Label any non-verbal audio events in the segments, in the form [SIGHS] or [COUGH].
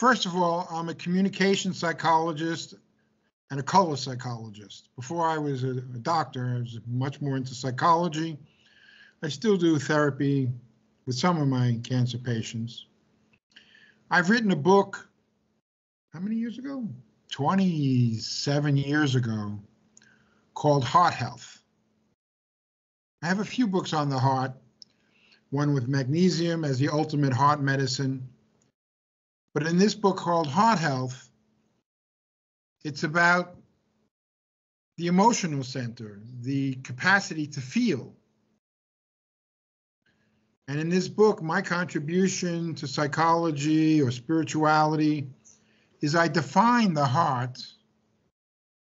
First of all, I'm a communication psychologist and a color psychologist. Before I was a, a doctor, I was much more into psychology. I still do therapy with some of my cancer patients. I've written a book, how many years ago? 27 years ago, called Heart Health. I have a few books on the heart, one with magnesium as the ultimate heart medicine. But in this book called Heart Health, it's about the emotional center, the capacity to feel. And in this book, my contribution to psychology or spirituality is I define the heart,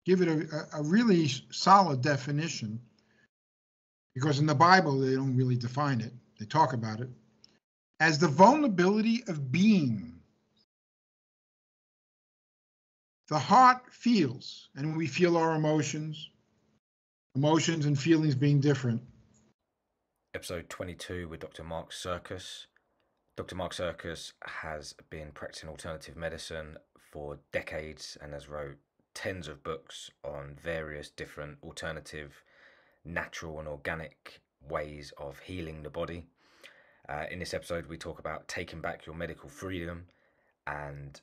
give it a, a really solid definition, because in the Bible, they don't really define it, they talk about it, as the vulnerability of being The heart feels, and we feel our emotions, emotions and feelings being different. Episode 22 with Dr. Mark Sircus. Dr. Mark Sircus has been practicing alternative medicine for decades and has wrote tens of books on various different alternative, natural, and organic ways of healing the body. Uh, in this episode, we talk about taking back your medical freedom and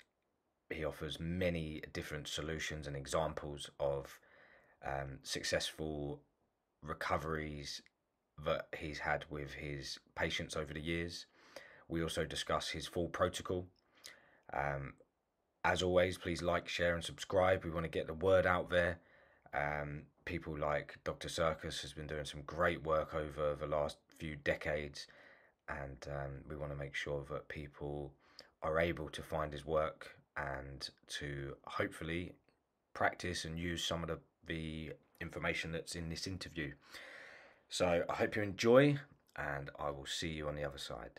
he offers many different solutions and examples of um, successful recoveries that he's had with his patients over the years. We also discuss his full protocol. Um, as always, please like, share, and subscribe. We want to get the word out there. Um, people like Dr. Sircus has been doing some great work over the last few decades, and um, we want to make sure that people are able to find his work and to hopefully practice and use some of the, the information that's in this interview. So I hope you enjoy, and I will see you on the other side.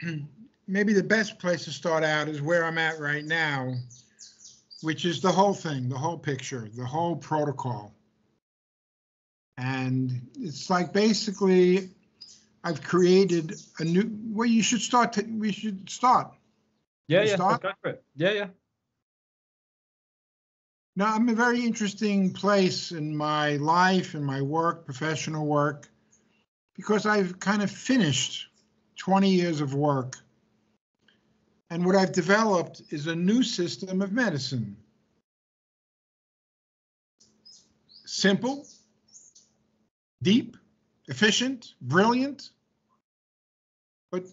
[CLEARS THROAT] Maybe the best place to start out is where I'm at right now, which is the whole thing, the whole picture, the whole protocol. And it's like basically I've created a new. Well, you should start. To, we should start. Yeah, yeah, start? go for it. Yeah, yeah. Now I'm a very interesting place in my life and my work, professional work, because I've kind of finished 20 years of work. And what I've developed is a new system of medicine. Simple, deep, efficient, brilliant, but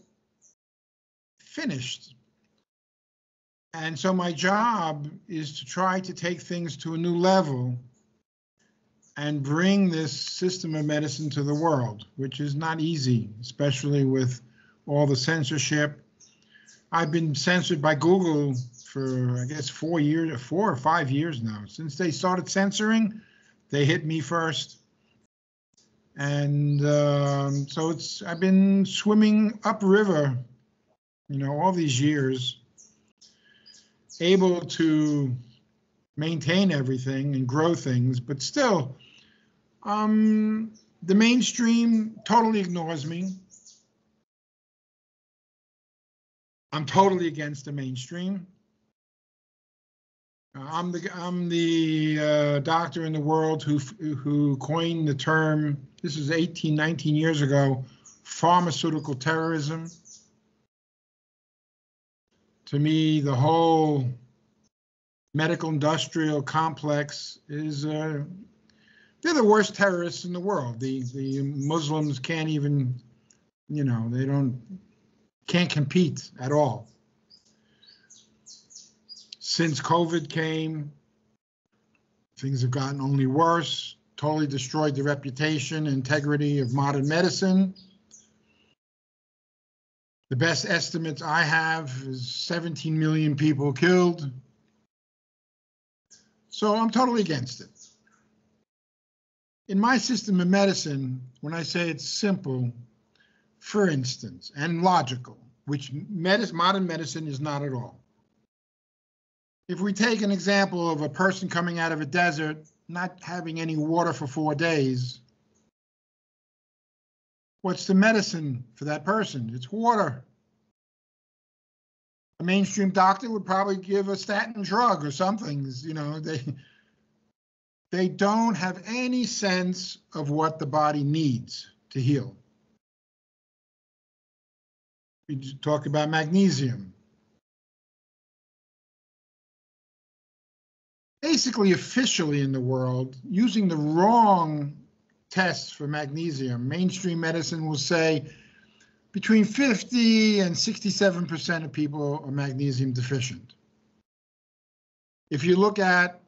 finished. And so my job is to try to take things to a new level and bring this system of medicine to the world, which is not easy, especially with all the censorship. I've been censored by Google for, I guess, four years, four or five years now. Since they started censoring, they hit me first and um, so it's I've been swimming upriver, you know, all these years, able to maintain everything and grow things, but still, um, the mainstream totally ignores me. I'm totally against the mainstream. Uh, I'm the I'm the uh, doctor in the world who who coined the term. This is 18, 19 years ago. Pharmaceutical terrorism. To me, the whole medical industrial complex is uh, they're the worst terrorists in the world. The the Muslims can't even, you know, they don't can't compete at all since COVID came, things have gotten only worse, totally destroyed the reputation, integrity of modern medicine. The best estimates I have is 17 million people killed. So I'm totally against it. In my system of medicine, when I say it's simple, for instance, and logical, which medicine, modern medicine is not at all if we take an example of a person coming out of a desert, not having any water for four days, what's the medicine for that person? It's water. A mainstream doctor would probably give a statin drug or something. You know, they they don't have any sense of what the body needs to heal. We talk about magnesium. Basically, officially in the world, using the wrong tests for magnesium, mainstream medicine will say between 50 and 67% of people are magnesium deficient. If you look at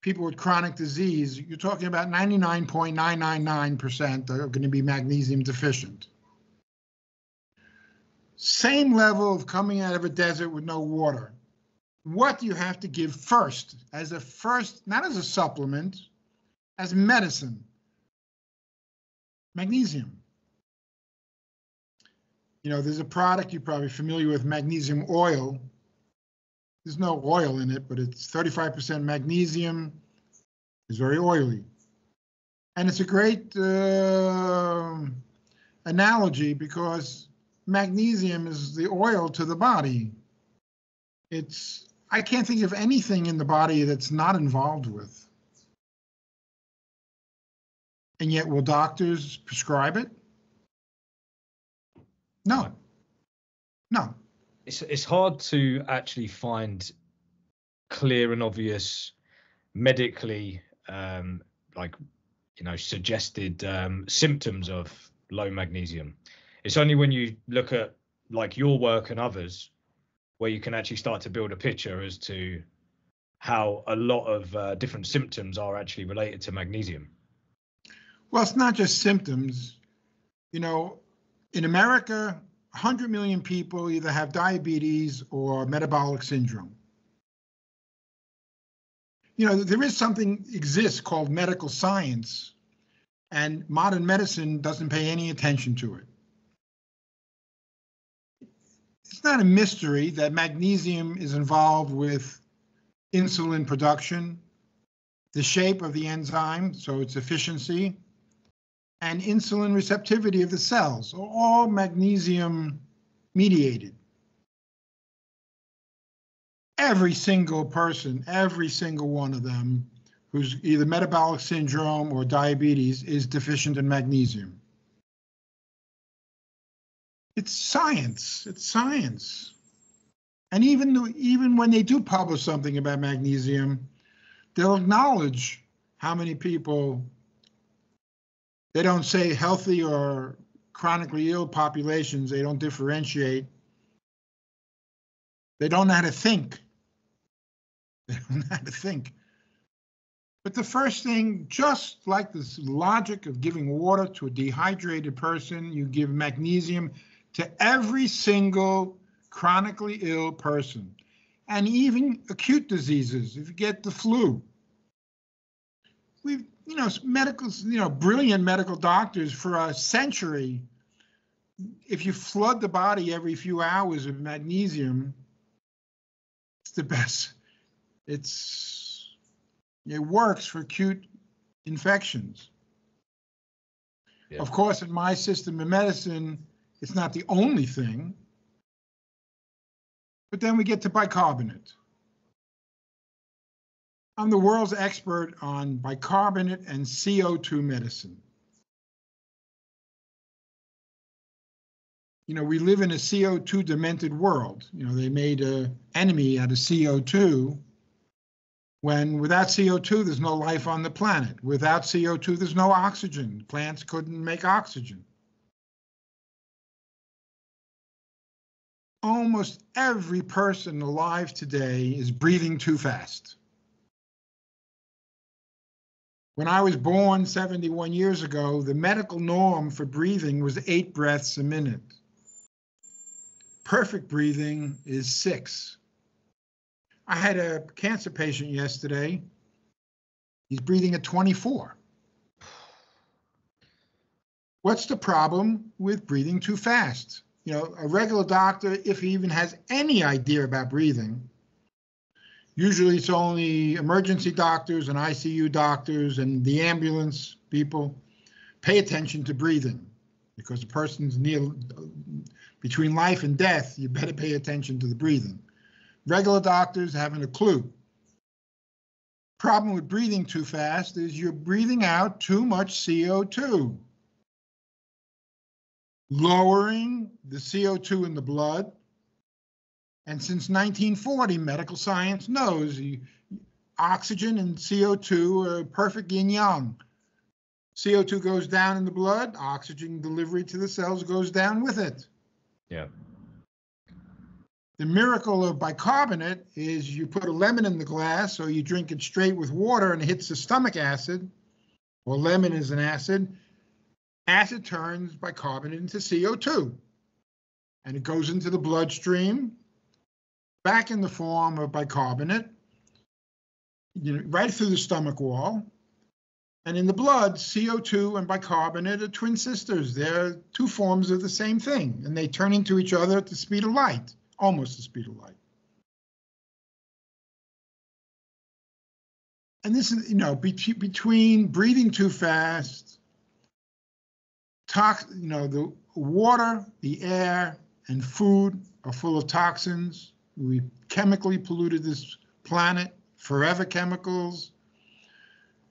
people with chronic disease, you're talking about 99.999% are going to be magnesium deficient. Same level of coming out of a desert with no water. What you have to give first as a first, not as a supplement, as medicine? Magnesium. You know, there's a product you're probably familiar with, magnesium oil. There's no oil in it, but it's 35% magnesium. It's very oily. And it's a great uh, analogy because magnesium is the oil to the body. It's I can't think of anything in the body that's not involved with. And yet, will doctors prescribe it? No. No. It's it's hard to actually find clear and obvious medically um, like you know suggested um, symptoms of low magnesium. It's only when you look at like your work and others where you can actually start to build a picture as to how a lot of uh, different symptoms are actually related to magnesium. Well, it's not just symptoms. You know, in America, 100 million people either have diabetes or metabolic syndrome. You know, there is something exists called medical science, and modern medicine doesn't pay any attention to it. It's not a mystery that magnesium is involved with insulin production, the shape of the enzyme, so its efficiency, and insulin receptivity of the cells, all magnesium mediated. Every single person, every single one of them who's either metabolic syndrome or diabetes is deficient in magnesium. It's science. It's science. And even even when they do publish something about magnesium, they'll acknowledge how many people they don't say healthy or chronically ill populations. They don't differentiate. They don't know how to think. [LAUGHS] They don't know how to think. But the first thing, just like this logic of giving water to a dehydrated person, you give magnesium to every single chronically ill person, and even acute diseases. If you get the flu, we've you know, medical, you know, brilliant medical doctors for a century. If you flood the body every few hours with magnesium, it's the best. It's it works for acute infections. Yeah. Of course, in my system of medicine, it's not the only thing. But then we get to bicarbonate. I'm the world's expert on bicarbonate and CO2 medicine. You know, we live in a CO2 demented world. You know, they made an enemy out of CO2 when without CO2, there's no life on the planet. Without CO2, there's no oxygen. Plants couldn't make oxygen. Almost every person alive today is breathing too fast. When I was born 71 years ago, the medical norm for breathing was eight breaths a minute. Perfect breathing is six. I had a cancer patient yesterday. He's breathing at 24. What's the problem with breathing too fast? You know, a regular doctor, if he even has any idea about breathing, Usually it's only emergency doctors and ICU doctors and the ambulance people pay attention to breathing because the person's near between life and death, you better pay attention to the breathing. Regular doctors haven't a clue. Problem with breathing too fast is you're breathing out too much CO2, lowering the CO2 in the blood. And since 1940, medical science knows you, oxygen and CO2 are perfect yin yang. CO2 goes down in the blood, oxygen delivery to the cells goes down with it. Yeah. The miracle of bicarbonate is you put a lemon in the glass or you drink it straight with water and it hits the stomach acid, Well, lemon is an acid. Acid turns bicarbonate into CO2 and it goes into the bloodstream back in the form of bicarbonate, you know, right through the stomach wall. And in the blood, CO2 and bicarbonate are twin sisters. They're two forms of the same thing, and they turn into each other at the speed of light, almost the speed of light. And this is, you know, be between breathing too fast, tox, you know, the water, the air, and food are full of toxins. We chemically polluted this planet, forever chemicals,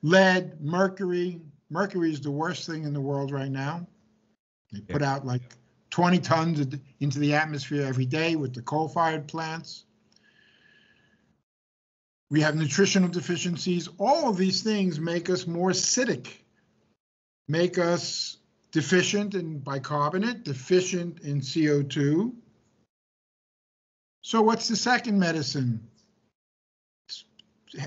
lead, mercury. Mercury is the worst thing in the world right now. They put out like 20 tons into the atmosphere every day with the coal-fired plants. We have nutritional deficiencies. All of these things make us more acidic, make us deficient in bicarbonate, deficient in CO2. So what's the second medicine?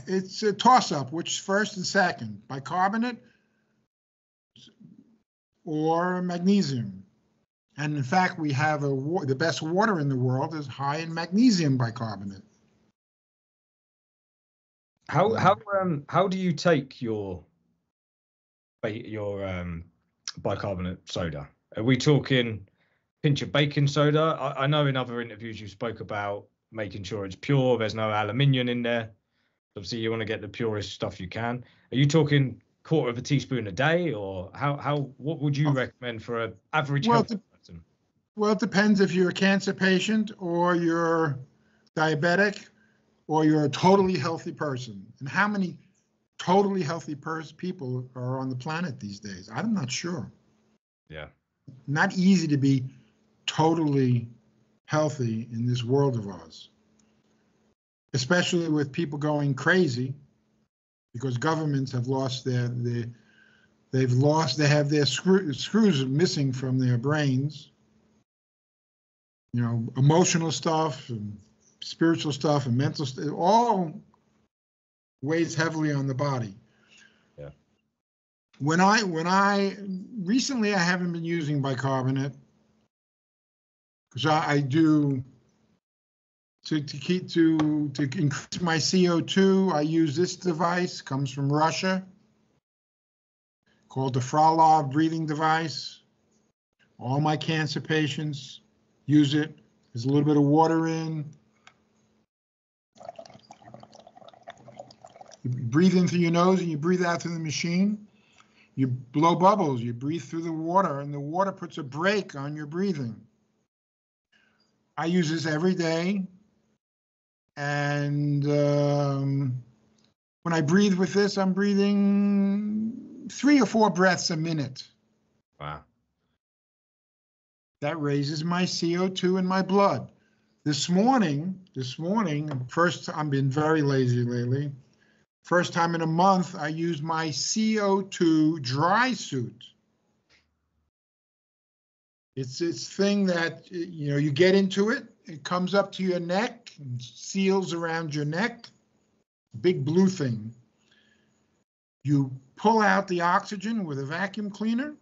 it's a toss-up, which first and second, bicarbonate or magnesium. And in fact, we have a the best water in the world is high in magnesium bicarbonate. How how um how do you take your your um bicarbonate soda? Are we talking pinch of baking soda? I, I know in other interviews you spoke about making sure it's pure. There's no aluminium in there. Obviously, you want to get the purest stuff you can. Are you talking quarter of a teaspoon a day, or how how what would you oh. recommend for an average well, healthy person? Well, it depends if you're a cancer patient or you're diabetic or you're a totally healthy person, and how many totally healthy pers- people are on the planet these days. I'm not sure. Yeah. Not easy to be totally healthy in this world of ours especially with people going crazy because governments have lost their, their they've lost they have their screw, screws missing from their brains you know emotional stuff and spiritual stuff and mental stuff all weighs heavily on the body yeah when i when i recently i haven't been using bicarbonate because I, I do to, to keep to to increase my CO2, I use this device. Comes from Russia, called the Frolov breathing device. All my cancer patients use it. There's a little bit of water in. You breathe in through your nose and you breathe out through the machine. You blow bubbles. You breathe through the water, and the water puts a brake on your breathing. I use this every day and um, when I breathe with this, I'm breathing three or four breaths a minute. Wow. That raises my CO2 in my blood. This morning, this morning, first, I've been very lazy lately. First time in a month, I used my CO2 dry suit. It's this thing that, you know, you get into it, it comes up to your neck and seals around your neck, big blue thing. You pull out the oxygen with a vacuum cleaner,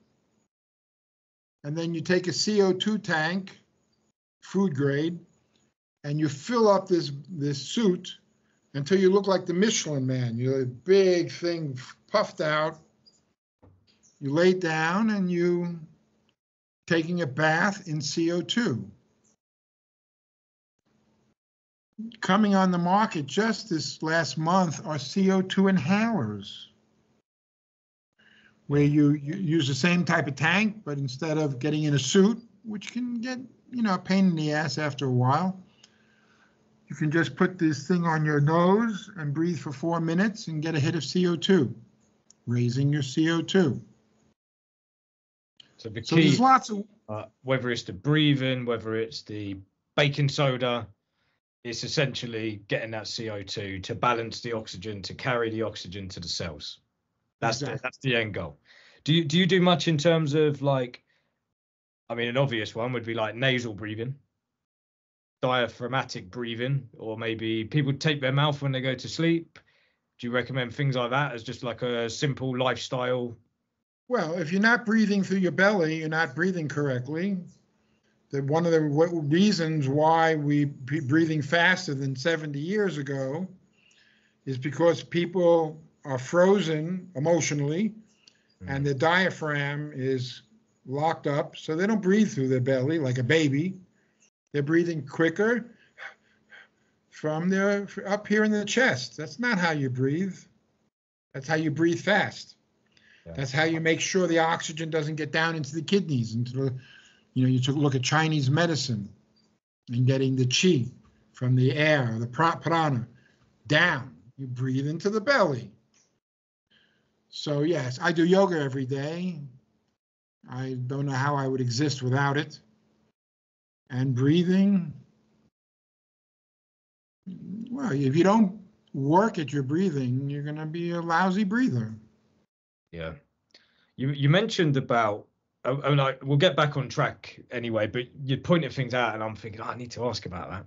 and then you take a CO2 tank, food grade, and you fill up this, this suit until you look like the Michelin man. You're a big thing puffed out. You lay down and you taking a bath in CO2 coming on the market just this last month are CO2 inhalers, where you, you, use the same type of tank, but instead of getting in a suit which can get, you know, a pain in the ass after a while. You can just put this thing on your nose and breathe for four minutes and get a hit of CO2, raising your CO2. So the So key, there's lots of, uh, whether it's the breathing, whether it's the baking soda, it's essentially getting that CO2 to balance the oxygen, to carry the oxygen to the cells. That's the, that's the end goal. Do you do you do much in terms of like, I mean, an obvious one would be like nasal breathing, diaphragmatic breathing, or maybe people tape their mouth when they go to sleep. Do you recommend things like that as just like a simple lifestyle? well, if you're not breathing through your belly, you're not breathing correctly. That one of the reasons why we be breathing faster than 70 years ago is because people are frozen emotionally hmm. and their diaphragm is locked up, so they don't breathe through their belly like a baby. They're breathing quicker from their up here in the chest. That's not how you breathe. That's how you breathe fast. Yeah. That's how you make sure the oxygen doesn't get down into the kidneys, into the, you know, you took a look at Chinese medicine and getting the chi from the air, the prana, down. You breathe into the belly. So yes, I do yoga every day. I don't know how I would exist without it. And breathing, well, if you don't work at your breathing, you're going to be a lousy breather. Yeah. You you mentioned about I mean, no, we'll get back on track anyway, but you pointed things out and I'm thinking, oh, I need to ask about that.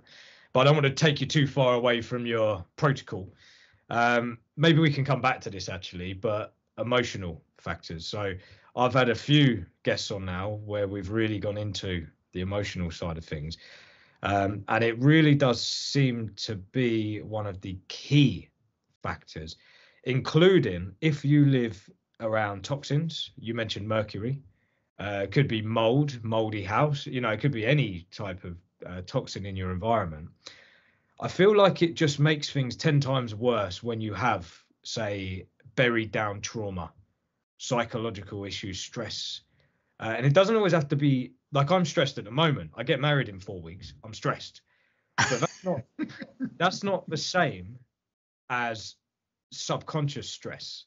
But I don't want to take you too far away from your protocol. Um, maybe we can come back to this actually, but emotional factors. So I've had a few guests on now where we've really gone into the emotional side of things. Um, and it really does seem to be one of the key factors, including if you live around toxins. You mentioned mercury. Uh, could be mold, moldy house. You know, it could be any type of uh, toxin in your environment. I feel like it just makes things 10 times worse when you have, say, buried down trauma, psychological issues, stress. Uh, and it doesn't always have to be like I'm stressed at the moment. I get married in four weeks. I'm stressed. But that's not [LAUGHS] that's not the same as subconscious stress.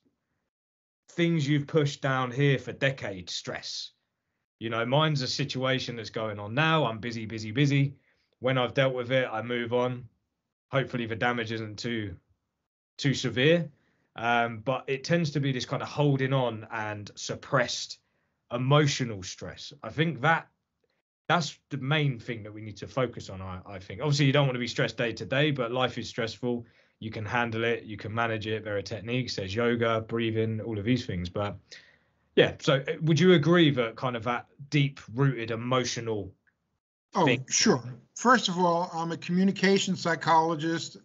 Things you've pushed down here for decades stress. You know, mine's a situation that's going on now. I'm busy, busy, busy. When I've dealt with it, I move on. Hopefully the damage isn't too too severe. Um, but it tends to be this kind of holding on and suppressed emotional stress. I think that that's the main thing that we need to focus on. I, I think obviously you don't want to be stressed day to day, but life is stressful. You can handle it, you can manage it. There are techniques, there's yoga, breathing, all of these things. But yeah, so uh, would you agree that kind of that deep rooted emotional Oh, thing. sure. First of all, I'm a communication psychologist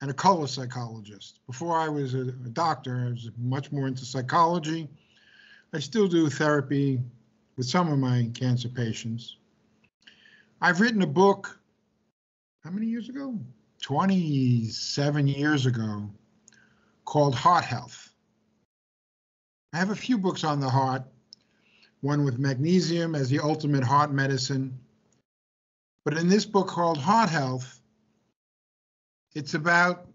and a color psychologist. Before I was a, a doctor, I was much more into psychology. I still do therapy with some of my cancer patients. I've written a book, how many years ago? 27 years ago, called Heart Health. I have a few books on the heart, one with magnesium as the ultimate heart medicine. But in this book called Heart Health, it's about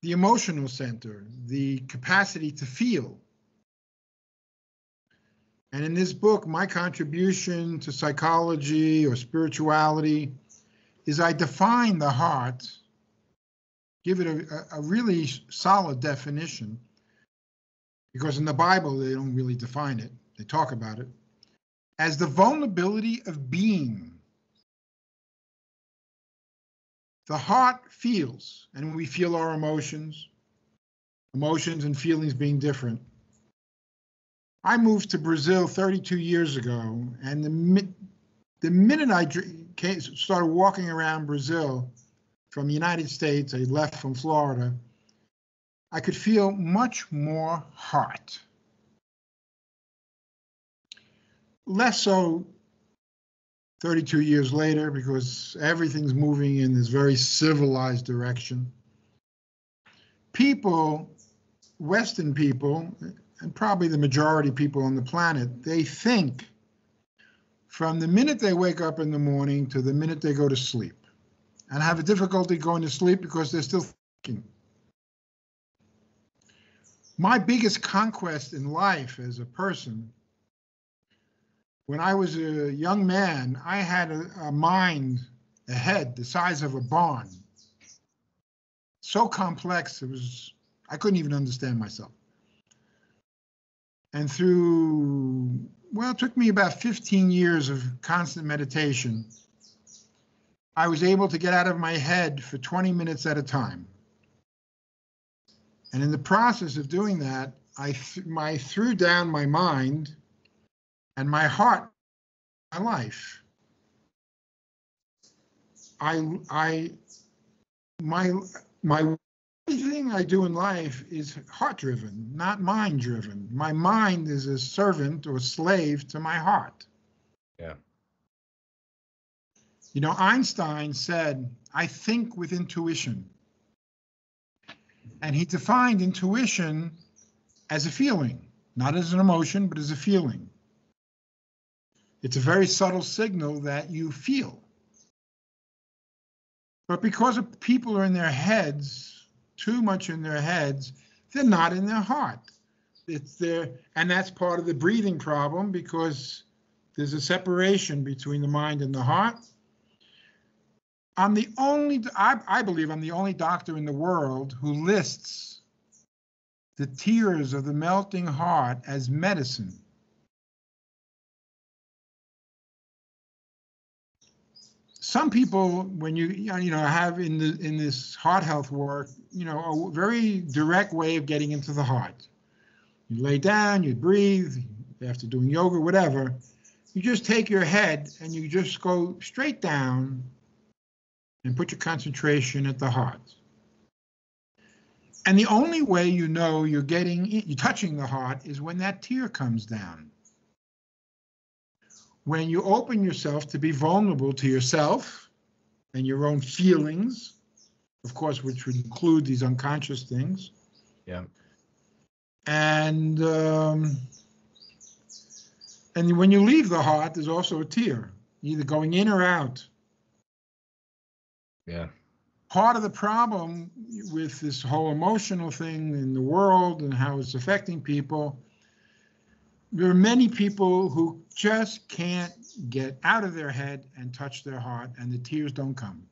the emotional center, the capacity to feel. And in this book, my contribution to psychology or spirituality is I define the heart, give it a, a really solid definition, because in the Bible, they don't really define it, they talk about it, as the vulnerability of being. The heart feels, and we feel our emotions, emotions and feelings being different. I moved to Brazil 32 years ago, and the, mi- the minute I came, started walking around Brazil from the United States, I left from Florida, I could feel much more heart. Less so 32 years later because everything's moving in this very civilized direction. People, Western people, and probably the majority of people on the planet, they think from the minute they wake up in the morning to the minute they go to sleep and have a difficulty going to sleep because they're still thinking. My biggest conquest in life as a person, when I was a young man, I had a, a mind, a head the size of a barn. So complex, it was, I couldn't even understand myself. And through, well, it took me about 15 years of constant meditation. I was able to get out of my head for 20 minutes at a time. And in the process of doing that, I, th- my, threw down my mind and my heart, my life. I, I, my, my everything I do in life is heart driven, not mind driven. My mind is a servant or slave to my heart. Yeah. You know, Einstein said, I think with intuition. And he defined intuition as a feeling, not as an emotion, but as a feeling. It's a very subtle signal that you feel. But because people are in their heads, too much in their heads, they're not in their heart. It's there, and that's part of the breathing problem because there's a separation between the mind and the heart. I'm the only, I, I believe I'm the only doctor in the world who lists the tears of the melting heart as medicine. Some people, when you you know have in the in this heart health work, you know, a very direct way of getting into the heart. You lay down, you breathe after doing yoga, whatever. You just take your head and you just go straight down and put your concentration at the heart. And the only way you know you're getting, you're touching the heart is when that tear comes down. When you open yourself to be vulnerable to yourself and your own feelings, of course, which would include these unconscious things. Yeah. And um, and when you leave the heart, there's also a tear, either going in or out. Yeah. Part of the problem with this whole emotional thing in the world and how it's affecting people, there are many people who just can't get out of their head and touch their heart, and the tears don't come.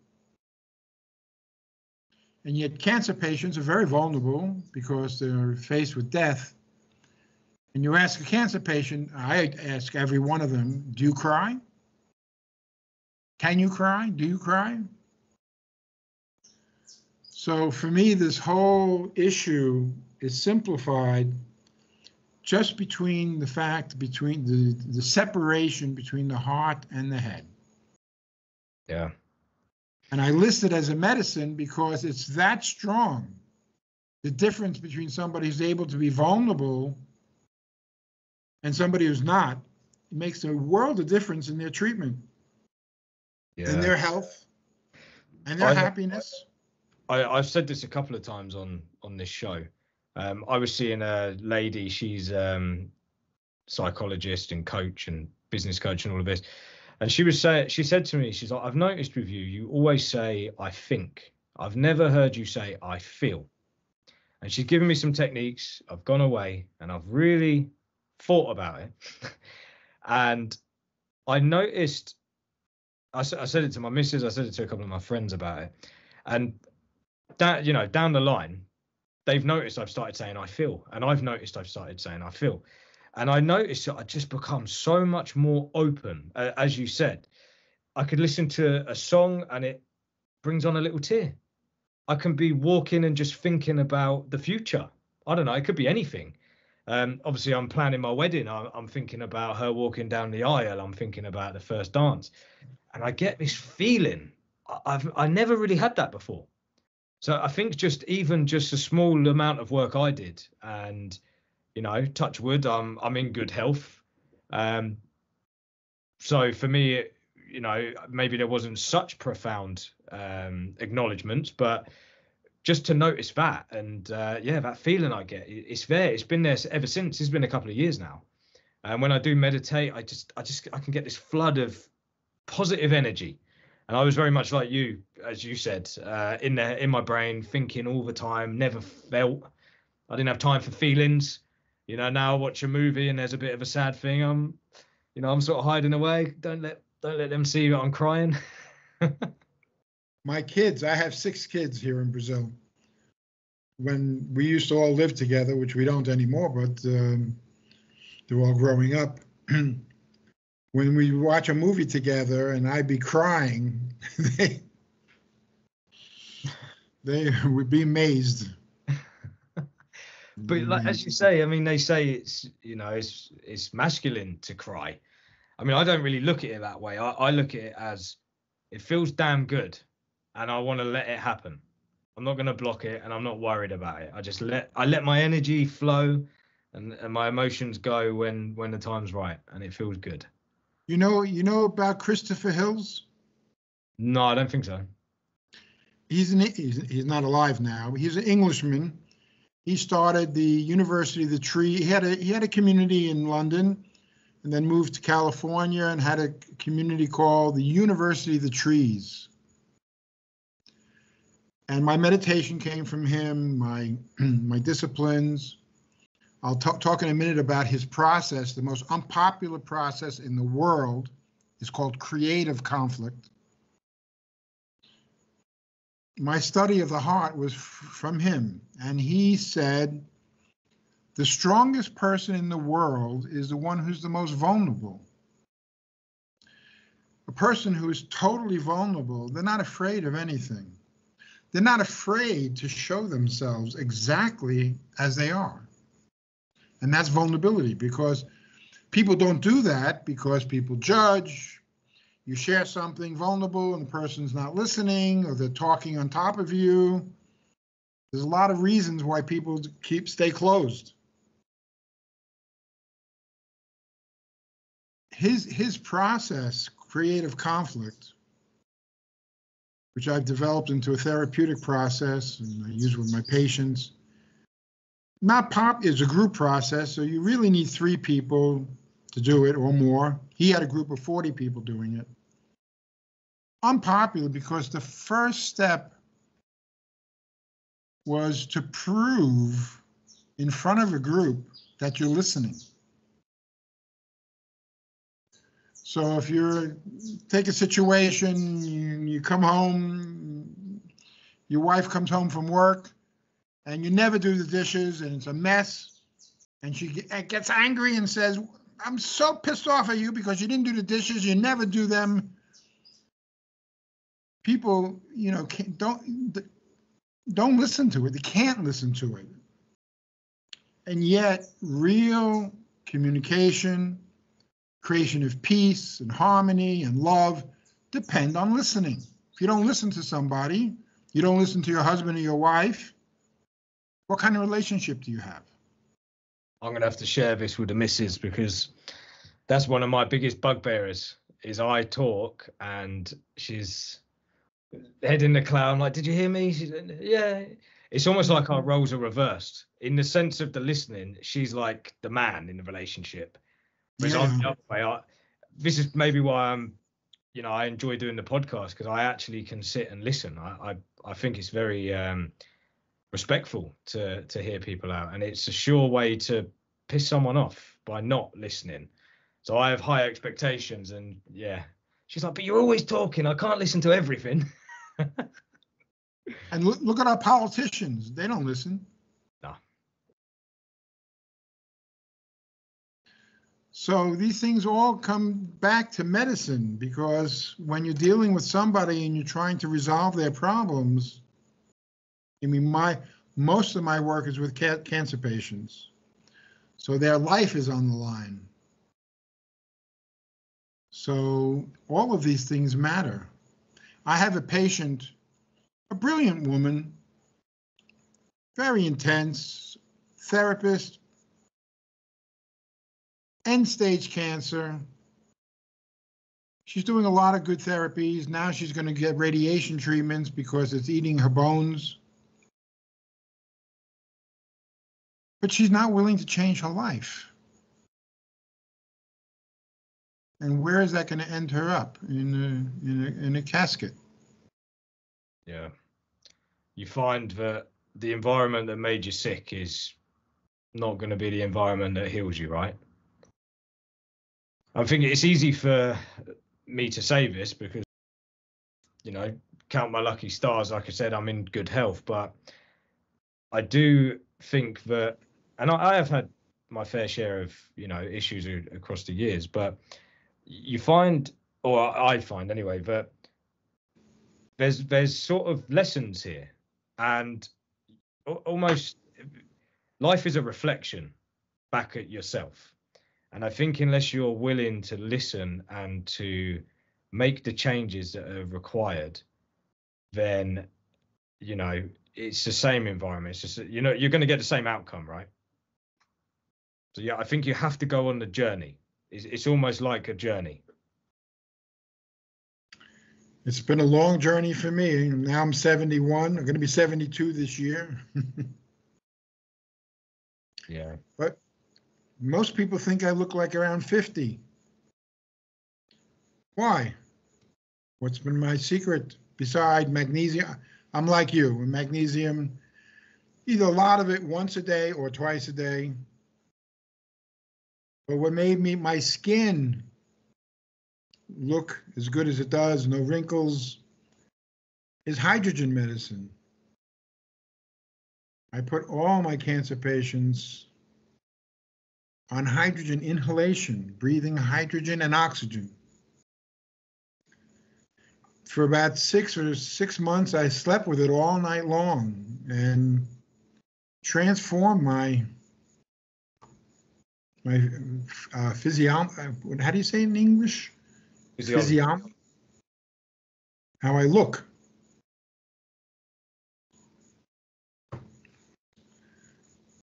And yet, cancer patients are very vulnerable because they're faced with death. And you ask a cancer patient, I ask every one of them, do you cry? Can you cry? Do you cry? So for me, this whole issue is simplified just between the fact between the the separation between the heart and the head. Yeah. And I list it as a medicine because it's that strong. The difference between somebody who's able to be vulnerable and somebody who's not it makes a world of difference in their treatment, Yeah. in their health, and their I- happiness. I, I've said this a couple of times on on this show. Um, I was seeing a lady. She's um, psychologist and coach and business coach and all of this. And she was saying, she said to me, she's like, I've noticed with you, you always say, I think. I've never heard you say, I feel. And she's given me some techniques. I've gone away and I've really thought about it. [LAUGHS] and I noticed, I said it to my missus, I said it to a couple of my friends about it. And that, you know, down the line, they've noticed I've started saying I feel, and I've noticed I've started saying I feel, and I noticed that I just become so much more open. Uh, as you said, I could listen to a song and it brings on a little tear. I can be walking and just thinking about the future. I don't know. It could be anything. Um, obviously, I'm planning my wedding. I'm, I'm thinking about her walking down the aisle. I'm thinking about the first dance, and I get this feeling. I've I never really had that before. So I think just even just a small amount of work I did, and you know, touch wood, I'm I'm in good health. Um, so for me, you know, maybe there wasn't such profound um, acknowledgements, but just to notice that and uh, yeah, that feeling I get, it's there. It's been there ever since. It's been a couple of years now, And when I do meditate, I just I just I can get this flood of positive energy. And I was very much like you, as you said, uh, in there in my brain, thinking all the time, never felt. I didn't have time for feelings. You know, now I watch a movie and there's a bit of a sad thing. I'm, you know, I'm sort of hiding away. Don't let don't let them see that I'm crying. [LAUGHS] My kids, I have six kids here in Brazil. When we used to all live together, which we don't anymore, but um, they're all growing up. [CLEARS THROAT] when we watch a movie together and I'd be crying, [LAUGHS] they, they [LAUGHS] would be amazed. [LAUGHS] but like, as you say, I mean, they say it's you know it's it's masculine to cry. I mean, I don't really look at it that way. I, I look at it as it feels damn good, and I want to let it happen. I'm not going to block it, and I'm not worried about it. I just let I let my energy flow, and, and my emotions go when when the time's right, and it feels good. You know, you know about Christopher Hills? No, I don't think so. He's an he's, he's not alive now. He's an Englishman. He started the University of the Tree. He had a he had a community in London and then moved to California and had a community called the University of the Trees. And my meditation came from him, my [CLEARS THROAT] my disciplines. I'll talk, talk in a minute about his process. The most unpopular process in the world is called creative conflict. My study of the heart was from him, and he said the strongest person in the world is the one who's the most vulnerable. A person who is totally vulnerable, they're not afraid of anything. They're not afraid to show themselves exactly as they are. And that's vulnerability because people don't do that because people judge. You share something vulnerable and the person's not listening or they're talking on top of you. There's a lot of reasons why people keep stay closed. his his process, creative conflict, which I've developed into a therapeutic process and I use with my patients. Not pop is a group process, so you really need three people to do it or more. He had a group of 40 people doing it. Unpopular because the first step was to prove in front of a group that you're listening. So if you're take a situation, you, you come home, your wife comes home from work, and you never do the dishes, and it's a mess, and she gets angry and says, "I'm so pissed off at you because you didn't do the dishes. You never do them." People, you know, don't don't listen to it. They can't listen to it. And yet, real communication, creation of peace and harmony and love depend on listening. If you don't listen to somebody, you don't listen to your husband or your wife, what kind of relationship do you have? I'm going to have to share this with the missus because that's one of my biggest bugbearers is I talk and she's head in the cloud. I'm like, did you hear me? She's, yeah. It's almost like our roles are reversed in the sense of the listening. She's like the man in the relationship Whereas yeah. I'm the other way. I, this is maybe why I'm, you know, I enjoy doing the podcast because I actually can sit and listen. I, I, I think it's very um, respectful to to hear people out, and it's a sure way to piss someone off by not listening. So I have high expectations, and yeah, she's like, "But you're always talking. I can't listen to everything." [LAUGHS] [LAUGHS] and look, look at our politicians; they don't listen. So these things all come back to medicine because when you're dealing with somebody and you're trying to resolve their problems, I mean, my most of my work is with ca- cancer patients, so their life is on the line. So all of these things matter. I have a patient, a brilliant woman, very intense, therapist, end stage cancer. She's doing a lot of good therapies. Now she's going to get radiation treatments because it's eating her bones. But she's not willing to change her life. And where is that going to end her up? In a, in a, in a casket. Yeah. You find that the environment that made you sick is not going to be the environment that heals you, right? I think it's easy for me to say this because, you know, count my lucky stars. Like I said, I'm in good health, but I do think that, and I, I have had my fair share of, you know, issues across the years, but you find, or I find anyway, that there's there's sort of lessons here, and almost life is a reflection back at yourself. And I think unless you're willing to listen and to make the changes that are required, then you know it's the same environment. It's just you know you're going to get the same outcome, right? So yeah, I think you have to go on the journey. It's, it's almost like a journey. It's been a long journey for me. Now I'm 71. I'm going to be 72 this year. [LAUGHS] yeah. But most people think I look like around 50. Why? What's been my secret beside magnesium? I'm like you, magnesium, either a lot of it once a day or twice a day. But what made me my skin look as good as it does, no wrinkles, is hydrogen medicine. I put all my cancer patients on hydrogen inhalation, breathing hydrogen and oxygen. For about six or six months, I slept with it all night long and transformed my my uh, physiom. How do you say in English? Physiology. How I look.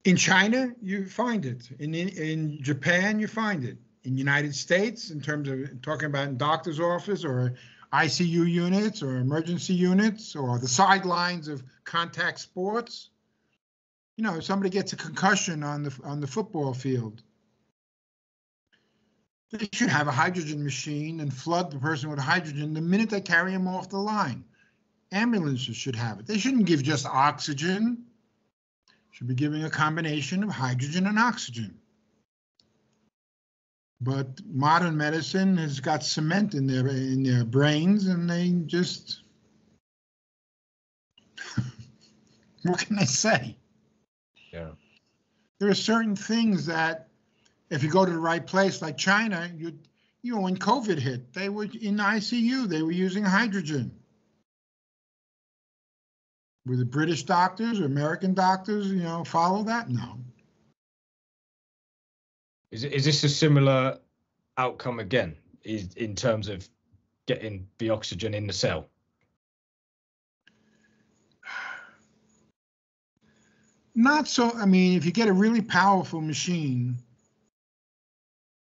In China, you find it. In, in, in Japan, you find it. In United States, in terms of talking about in doctor's office or ICU units or emergency units or the sidelines of contact sports. You know, if somebody gets a concussion on the on the football field. They should have a hydrogen machine and flood the person with hydrogen the minute they carry him off the line. Ambulances should have it. They shouldn't give just oxygen. Should be giving a combination of hydrogen and oxygen. But modern medicine has got cement in their in their brains, and they just [LAUGHS] what can I say? Yeah. There are certain things that if you go to the right place, like China, you you know when COVID hit, they were in ICU. They were using hydrogen. Were the British doctors or American doctors, you know, follow that? No. Is is this a similar outcome again? Is in terms of getting the oxygen in the cell? Not so. I mean, if you get a really powerful machine,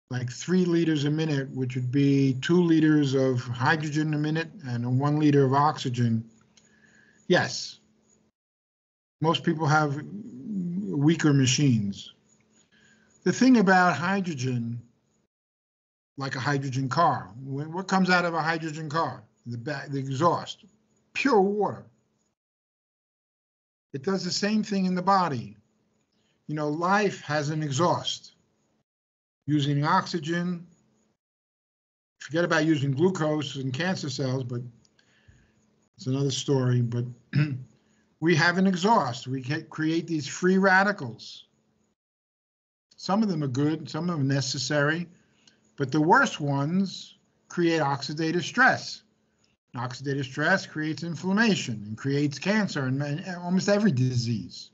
like three liters a minute, which would be two liters of hydrogen a minute and one liter of oxygen. Yes, most people have weaker machines. The thing about hydrogen, like a hydrogen car, what comes out of a hydrogen car? The, back, the exhaust, pure water. It does the same thing in the body. You know, life has an exhaust using oxygen. Forget about using glucose in cancer cells, but it's another story. But [CLEARS THROAT] we have an exhaust. We create these free radicals. Some of them are good, some of them are necessary, but the worst ones create oxidative stress. Oxidative stress creates inflammation and creates cancer and almost every disease.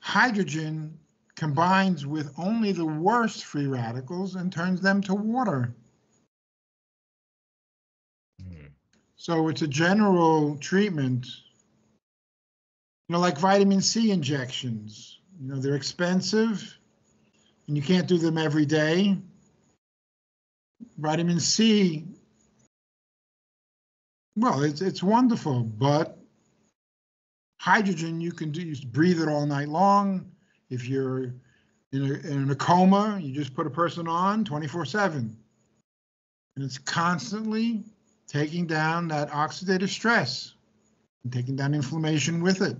Hydrogen combines with only the worst free radicals and turns them to water. Mm. So it's a general treatment, you know, like vitamin C injections. You know, they're expensive and you can't do them every day. Vitamin C, well, it's, it's wonderful, but hydrogen you can do, you breathe it all night long if you're In a, in a coma, you just put a person on 24 7. And it's constantly taking down that oxidative stress and taking down inflammation with it.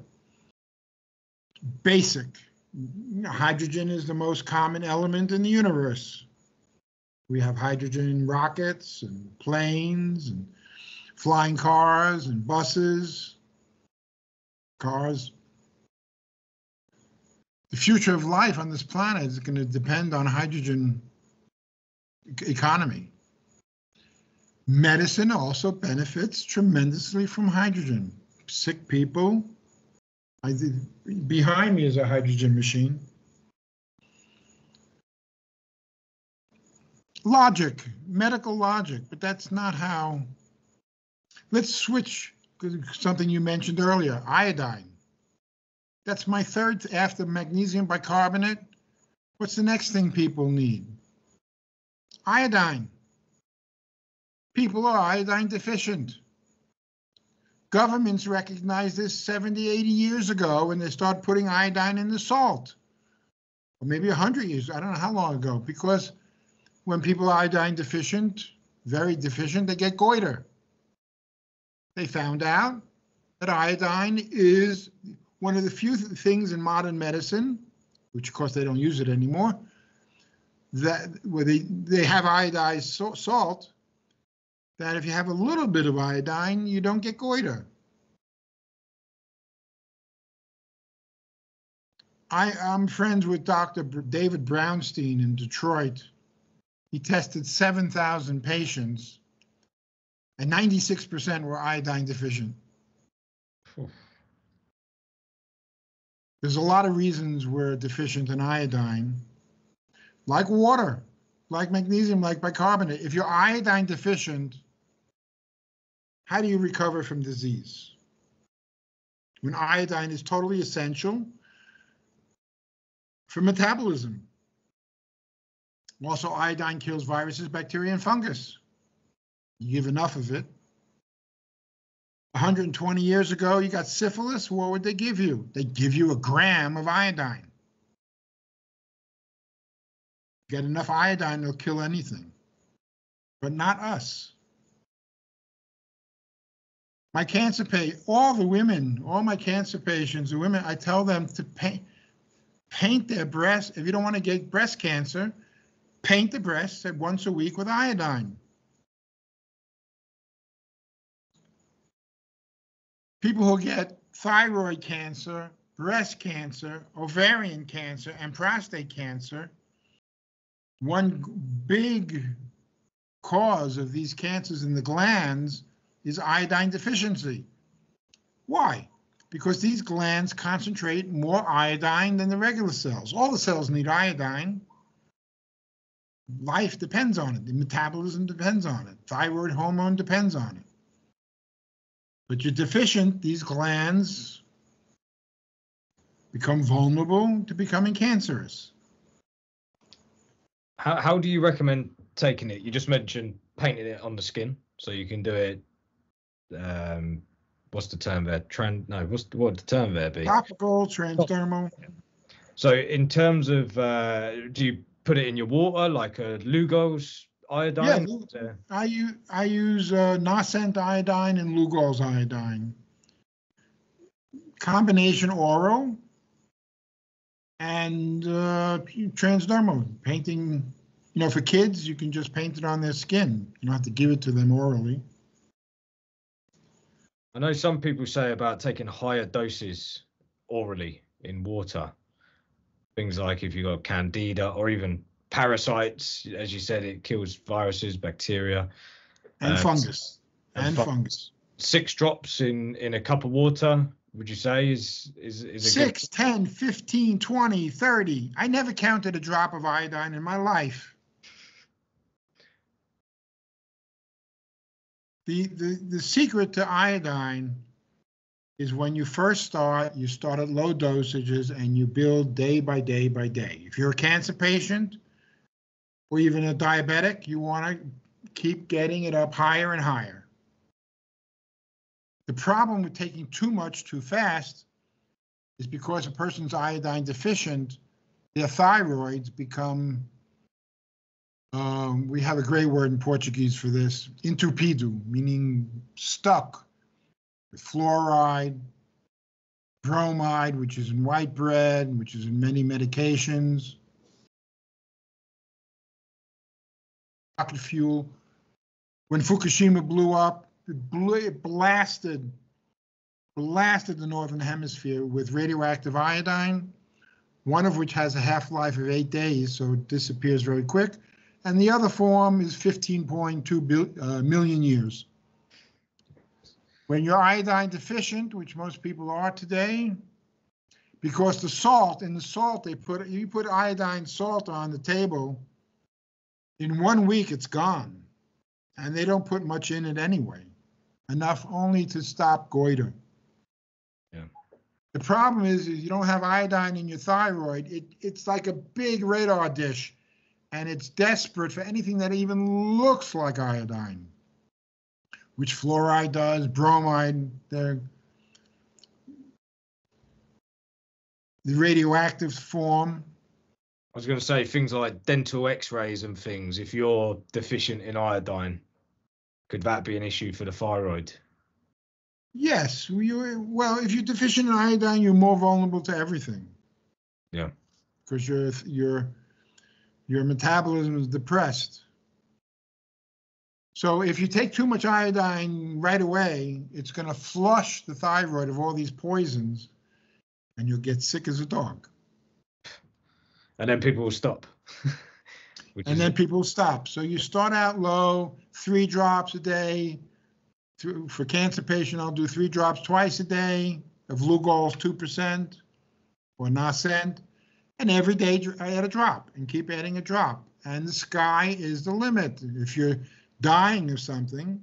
Basic. Hydrogen is the most common element in the universe. We have hydrogen rockets and planes and flying cars and buses, cars. The future of life on this planet is going to depend on hydrogen economy. Medicine also benefits tremendously from hydrogen. Sick people, I, behind me is a hydrogen machine. Logic, medical logic, but that's not how. Let's switch to something you mentioned earlier, iodine. That's my third after magnesium bicarbonate. What's the next thing people need? Iodine. People are iodine deficient. Governments recognized this 70, 80 years ago and they started putting iodine in the salt. Or maybe 100 years, I don't know how long ago, because when people are iodine deficient, very deficient, they get goiter. They found out that iodine is one of the few th things in modern medicine, which of course they don't use it anymore, that where they, they have iodized salt, that if you have a little bit of iodine, you don't get goiter. I, I'm friends with Dr. David Brownstein in Detroit. He tested 7,000 patients, and 96% were iodine deficient. There's a lot of reasons we're deficient in iodine, like water, like magnesium, like bicarbonate. If you're iodine deficient, how do you recover from disease? When iodine is totally essential for metabolism. Also, iodine kills viruses, bacteria, and fungus. You give enough of it. 120 years ago, you got syphilis, what would they give you? They give you a gram of iodine. Get enough iodine, they'll kill anything, but not us. My cancer patient, all the women, all my cancer patients, the women, I tell them to paint, paint their breasts. If you don't want to get breast cancer, paint the breasts at once a week with iodine. People who get thyroid cancer, breast cancer, ovarian cancer, and prostate cancer, one big cause of these cancers in the glands is iodine deficiency. Why? Because these glands concentrate more iodine than the regular cells. All the cells need iodine. Life depends on it. The metabolism depends on it. Thyroid hormone depends on it. But you're deficient, these glands become vulnerable to becoming cancerous. How, how do you recommend taking it? You just mentioned painting it on the skin, so you can do it um, what's the term there? Trend? No, what's the, what the term there be? Topical, transdermal. So in terms of, uh, do you put it in your water like a Lugol's iodine? Yeah, I use I use uh, Nascent iodine and Lugol's iodine. Combination oral and uh, transdermal painting. You know, for kids, you can just paint it on their skin. You don't have to give it to them orally. I know some people say about taking higher doses orally in water. Things like if you've got candida or even parasites, as you said, it kills viruses, bacteria, and uh, fungus. And, fungus. Six drops in in a cup of water, would you say is is, is Six, good... 10, 15, 20, 30. I never counted a drop of iodine in my life. The, the, the secret to iodine is when you first start, you start at low dosages and you build day by day by day. If you're a cancer patient or even a diabetic, you want to keep getting it up higher and higher. The problem with taking too much too fast is because a person's iodine deficient, their thyroids become, um, we have a great word in Portuguese for this, entupido, meaning stuck with fluoride, bromide, which is in white bread, which is in many medications, rocket fuel. When Fukushima blew up, it, blew, it blasted, blasted the northern hemisphere with radioactive iodine, one of which has a half-life of eight days, so it disappears very quick, and the other form is 15.2 bil, uh, million years. When you're iodine deficient, which most people are today, because the salt in the salt they put you put iodine salt on the table in one week it's gone. And they don't put much in it anyway. Enough only to stop goiter. Yeah. the problem is, is you don't have iodine in your thyroid. It, it's like a big radar dish. And it's desperate for anything that even looks like iodine. Which fluoride does bromide the radioactive form I was going to say things like dental X-rays and things. If you're deficient in iodine, could that be an issue for the thyroid? Yes, you well, if you're deficient in iodine, you're more vulnerable to everything. Yeah. Because your your your metabolism is depressed. So if you take too much iodine right away, it's going to flush the thyroid of all these poisons, and you'll get sick as a dog. And then people will stop. [LAUGHS] And then people will stop. So you start out low, three drops a day. Through- For cancer patient, I'll do three drops twice a day of Lugol's 2% or Nascent. And every day I add a drop and keep adding a drop. And the sky is the limit. If you're dying of something,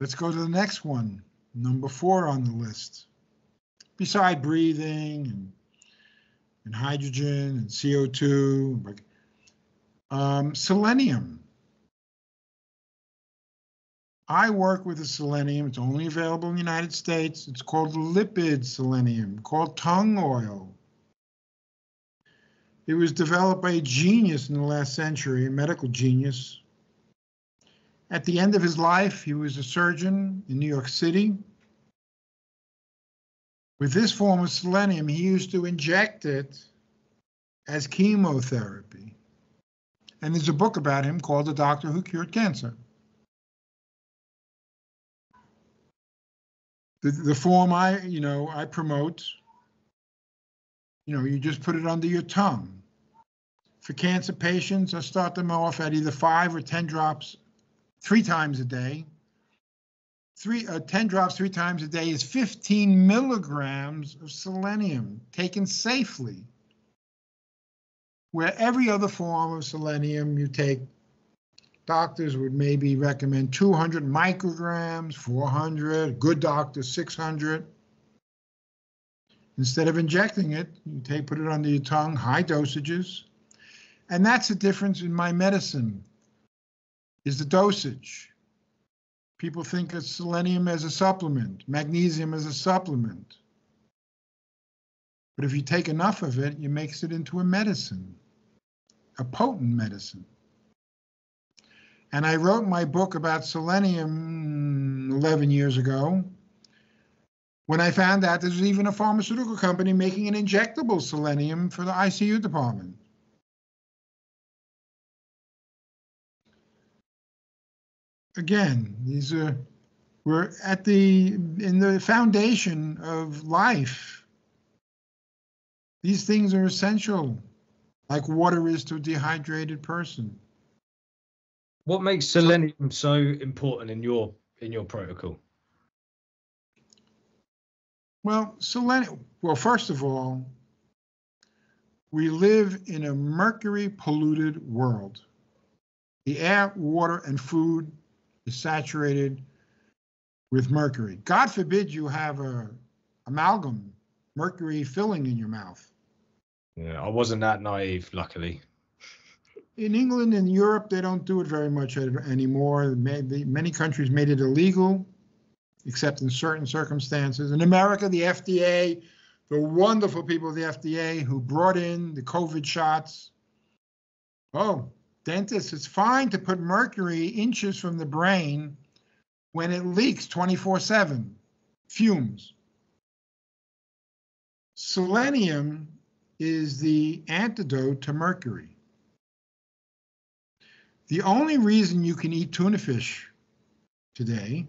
let's go to the next one, number four on the list. Beside breathing and and hydrogen and CO2. Um, selenium. I work with a selenium. It's only available in the United States. It's called lipid selenium, called tongue oil. It was developed by a genius in the last century, a medical genius. At the end of his life, he was a surgeon in New York City. With this form of selenium, he used to inject it as chemotherapy. And there's a book about him called The Doctor Who Cured Cancer. The, the form I, you know, I promote, you know, you just put it under your tongue. For cancer patients, I start them off at either five or 10 drops three times a day three, uh, 10 drops three times a day is 15 milligrams of selenium taken safely. Where every other form of selenium you take, doctors would maybe recommend 200 micrograms, 400, good doctor 600. Instead of injecting it, you take, put it under your tongue, high dosages. And that's the difference in my medicine, is the dosage. People think of selenium as a supplement, magnesium as a supplement. But if you take enough of it, it makes it into a medicine, a potent medicine. And I wrote my book about selenium mm, 11 years ago when I found out there was even a pharmaceutical company making an injectable selenium for the ICU department. Again, these are we're at the in the foundation of life. These things are essential, like water is to a dehydrated person. What makes selenium so important in your in your protocol? Well, selenium. Well, first of all, we live in a mercury polluted world. The air, water, and food is saturated with mercury. God forbid you have a amalgam mercury filling in your mouth. Yeah, I wasn't that naive, luckily. In England and Europe, they don't do it very much anymore. Many countries made it illegal. except in certain circumstances. In America, the FDA, the wonderful people of the FDA who brought in the COVID shots. Oh, dentists, it's fine to put mercury inches from the brain when it leaks 24 7, fumes. Selenium is the antidote to mercury. The only reason you can eat tuna fish today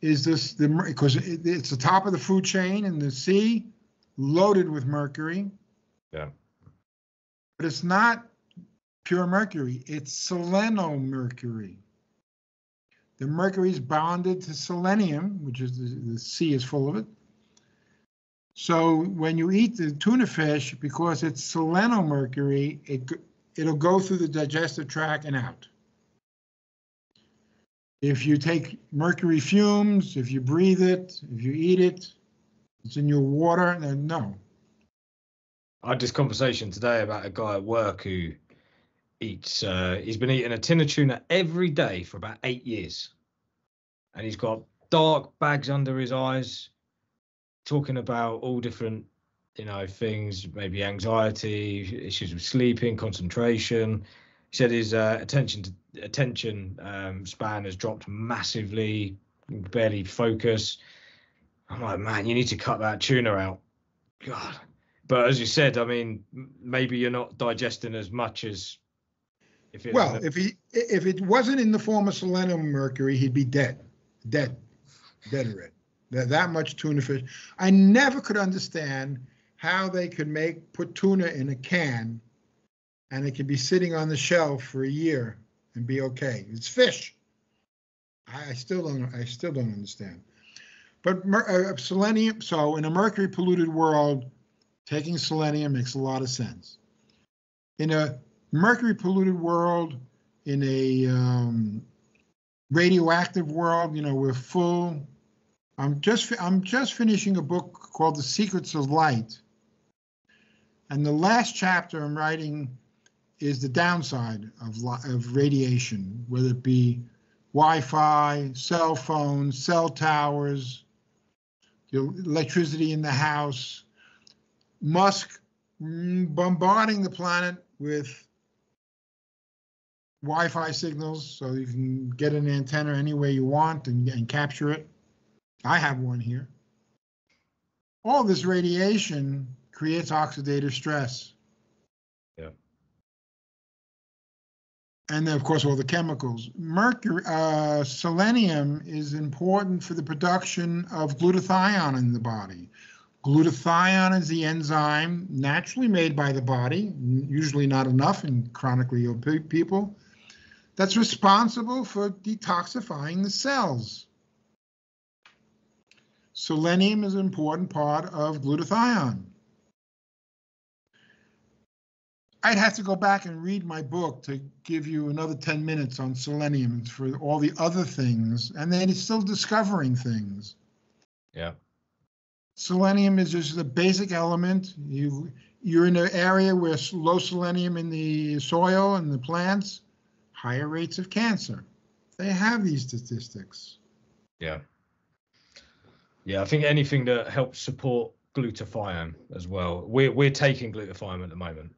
is this the because it, it's the top of the food chain in the sea, loaded with mercury. Yeah. But it's not pure mercury. It's selenomercury. The mercury is bonded to selenium, which is the, the sea is full of it. So when you eat the tuna fish, because it's selenomercury, it it'll go through the digestive tract and out. If you take mercury fumes, if you breathe it, if you eat it, it's in your water, then no. I had this conversation today about a guy at work who eats, uh, he's been eating a tin of tuna every day for about eight years. And he's got dark bags under his eyes, talking about all different you know things maybe anxiety issues with sleeping concentration. He said his uh, attention to, attention um, span has dropped massively barely focus. I'm like man you need to cut that tuna out. God. But as you said i mean maybe you're not digesting as much as if it well if he if it wasn't in the form of selenium mercury he'd be dead dead dead already that, that much tuna fish i never could understand how they could make put tuna in a can and it could be sitting on the shelf for a year and be okay. It's fish. I still don't. I still don't understand. But uh, selenium. So in a mercury polluted world, taking selenium makes a lot of sense. In a mercury polluted world, in a um, radioactive world, you know, we're full. I'm just I'm just finishing a book called The Secrets of Light, and the last chapter I'm writing is the downside of, of radiation, whether it be Wi-Fi, cell phones, cell towers, the electricity in the house, Musk bombarding the planet with Wi-Fi signals so you can get an antenna any way you want and, and capture it. I have one here. All this radiation creates oxidative stress. Yeah. And then, of course, all the chemicals. Mercury, uh, selenium is important for the production of glutathione in the body. Glutathione is the enzyme naturally made by the body, usually not enough in chronically ill people, that's responsible for detoxifying the cells. Selenium is an important part of glutathione. I'd have to go back and read my book to give you another 10 minutes on selenium for all the other things. And then it's still discovering things. Yeah. Selenium is just a basic element. You you're in an area where low selenium in the soil and the plants, higher rates of cancer. They have these statistics. Yeah. Yeah, I think anything that helps support glutathione as well. We're we're taking glutathione at the moment.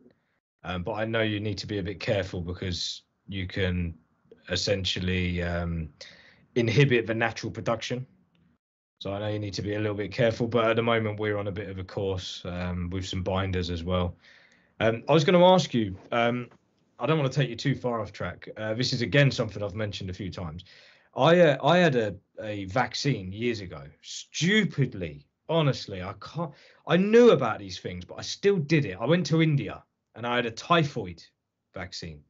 Um, but I know you need to be a bit careful because you can essentially um, inhibit the natural production. So I know you need to be a little bit careful. But at the moment, we're on a bit of a course um, with some binders as well. Um, I was going to ask you. I don't want to take you too far off track. Uh, this is again something I've mentioned a few times. I uh, I had a, a vaccine years ago. Stupidly, honestly, I can't. I knew about these things, but I still did it. I went to India and I had a typhoid vaccine,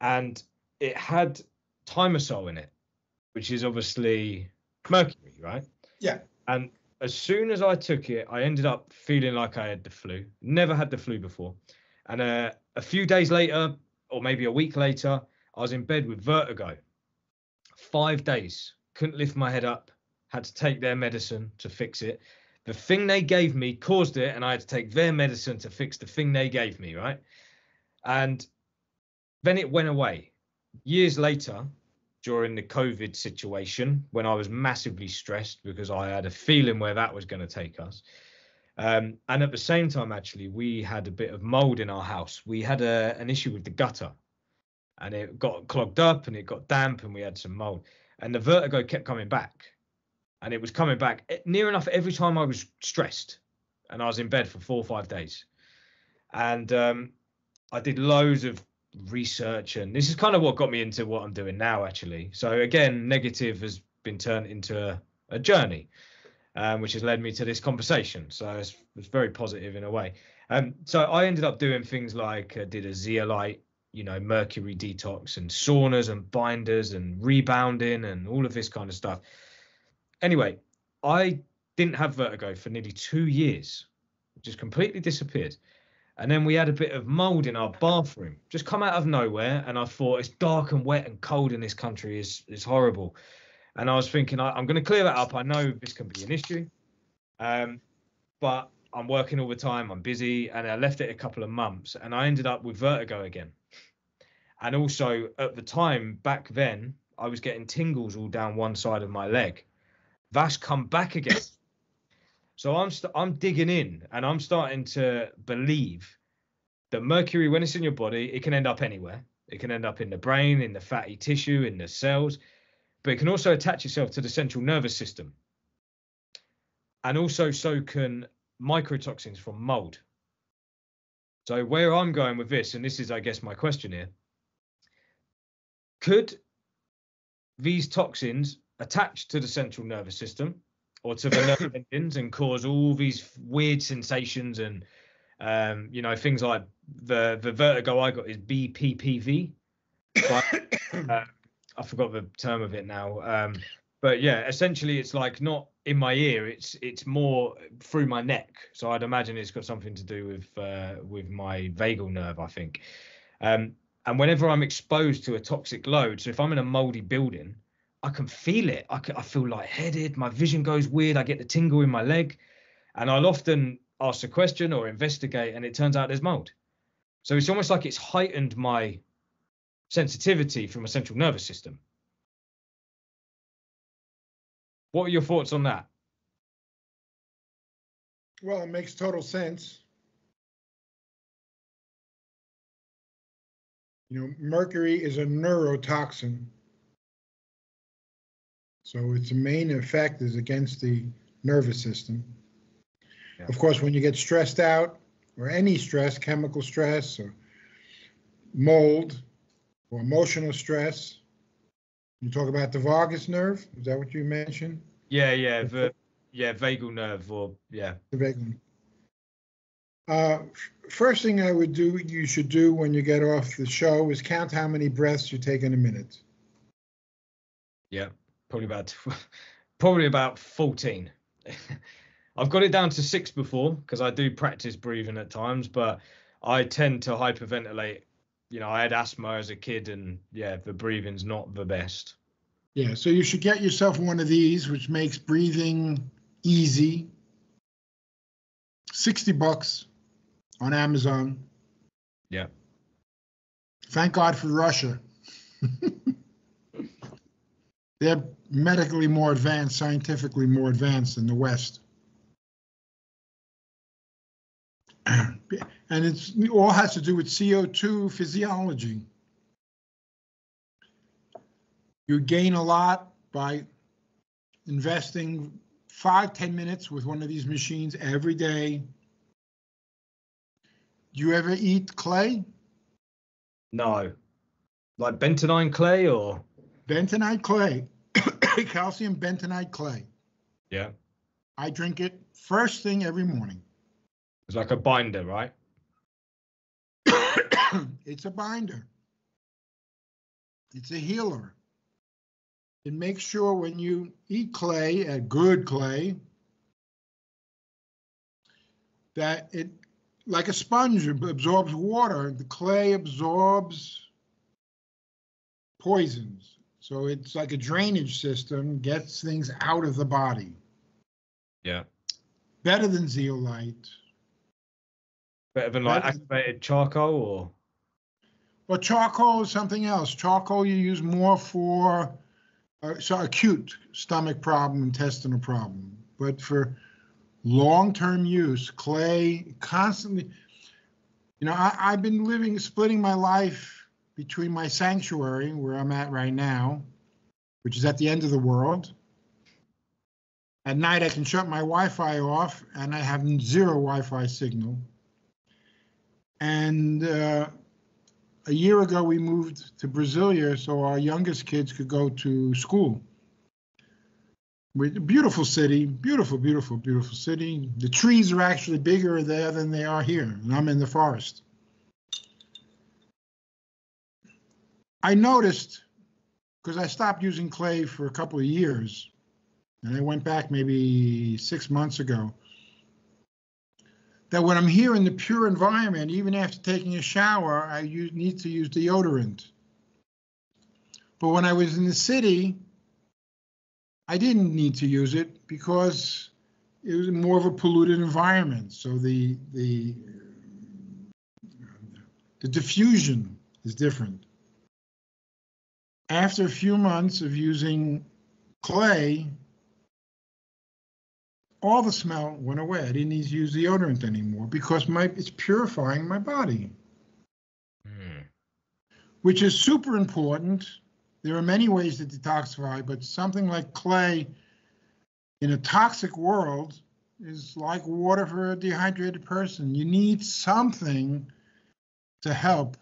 and it had thimerosal in it, which is obviously mercury, right? Yeah. And as soon as I took it, I ended up feeling like I had the flu. Never had the flu before, and uh, a few days later, or maybe a week later, I was in bed with vertigo. Five days, couldn't lift my head up, had to take their medicine to fix it the thing they gave me caused it, and I had to take their medicine to fix the thing they gave me, right? And then it went away. Years later, during the COVID situation when I was massively stressed because I had a feeling where that was going to take us. Um, and at the same time, actually, we had a bit of mold in our house. We had a, an issue with the gutter and it got clogged up and it got damp and we had some mold. And the vertigo kept coming back. And it was coming back eh, near enough every time I was stressed and I was in bed for four or five days. And um, I did loads of research and this is kind of what got me into what I'm doing now actually. So again, negative has been turned into a, a journey um, which has led me to this conversation. So it's, it's very positive in a way. Um, so I ended up doing things like uh, did a zeolite, you know, mercury detox and saunas and binders and rebounding and all of this kind of stuff. Anyway, I didn't have vertigo for nearly two years, just completely disappeared. And then we had a bit of mold in our bathroom, just come out of nowhere. And I thought it's dark and wet and cold in this country is is horrible. And I was thinking, I, am going to clear that up. I know this can be an issue, um, but I'm working all the time. I'm busy, and I left it a couple of months, and I ended up with vertigo again. And also at the time back then, I was getting tingles all down one side of my leg. That's come back again. [COUGHS] So I'm i st- I'm digging in, and I'm starting to believe that mercury, when it's in your body, it can end up anywhere. It can end up in the brain, in the fatty tissue, in the cells but it can also attach itself to the central nervous system. And also, so can mycotoxins from mold. So, where I'm going with this, and this is, I guess, my question here could these toxins attach to the central nervous system or to the nerve [COUGHS] endings and cause all these weird sensations and um, you know things like the the vertigo I got is BPPV, [COUGHS] but, uh, I forgot the term of it now. Um, but yeah, essentially, it's like not in my ear. It's it's more through my neck. So I'd imagine it's got something to do with uh, with my vagal nerve. I think. Um, and whenever I'm exposed to a toxic load, so if I'm in a moldy building, I can feel it. I, can, I feel lightheaded. My vision goes weird. I get the tingle in my leg, and I'll often ask a question or investigate, and it turns out there's mold. So it's almost like it's heightened my sensitivity from a central nervous system. What are your thoughts on that? Well, it makes total sense. You know, mercury is a neurotoxin. So its main effect is against the nervous system. Yeah. Of course, when you get stressed out or any stress, chemical stress or mold, or emotional stress. You talk about the vagus nerve. Is that what you mentioned? Yeah, yeah, the yeah vagal nerve, or yeah, the vagal. Uh, first thing I would do, you should do when you get off the show, is count how many breaths you take in a minute. Yeah, probably about [LAUGHS] probably about fourteen. [LAUGHS] I've got it down to six before because I do practice breathing at times, but I tend to hyperventilate you know, I had asthma as a kid, and yeah, the breathing's not the best. Yeah, so you should get yourself one of these, which makes breathing easy. 60 bucks on Amazon. Yeah. Thank God for Russia. [LAUGHS] They're medically more advanced, scientifically more advanced than the West. [CLEARS THROAT] and it's it all has to do with CO2 physiology. You gain a lot by investing five, ten minutes with one of these machines every day. Do you ever eat clay? No. Like bentonite clay or? Bentonite clay, [COUGHS] calcium bentonite clay. Yeah. I drink it first thing every morning. It's like a binder, right? [COUGHS] it's a binder. It's a healer. It makes sure when you eat clay, a good clay, that it, like a sponge, absorbs water. The clay absorbs poisons. So it's like a drainage system, gets things out of the body. Yeah. Better than zeolite. Better than like activated charcoal or? Well, charcoal is something else. Charcoal you use more for uh, so acute stomach problem, intestinal problem. But for long-term use, clay constantly. You know, I, I've been living, splitting my life between my sanctuary, where I'm at right now, which is at the end of the world. At night, I can shut my Wi-Fi off, and I have zero Wi-Fi signal. And uh, a year ago, we moved to Brasilia so our youngest kids could go to school. With a beautiful city, beautiful, beautiful, beautiful city. The trees are actually bigger there than they are here, and I'm in the forest. I noticed because I stopped using clay for a couple of years, and I went back maybe six months ago that when I'm here in the pure environment, even after taking a shower, I use, need to use deodorant. But when I was in the city, I didn't need to use it because it was more of a polluted environment. So the the the diffusion is different. After a few months of using clay, all the smell went away. I didn't need to use deodorant anymore because my it's purifying my body, mm. which is super important. There are many ways to detoxify, but something like clay in a toxic world is like water for a dehydrated person. You need something to help.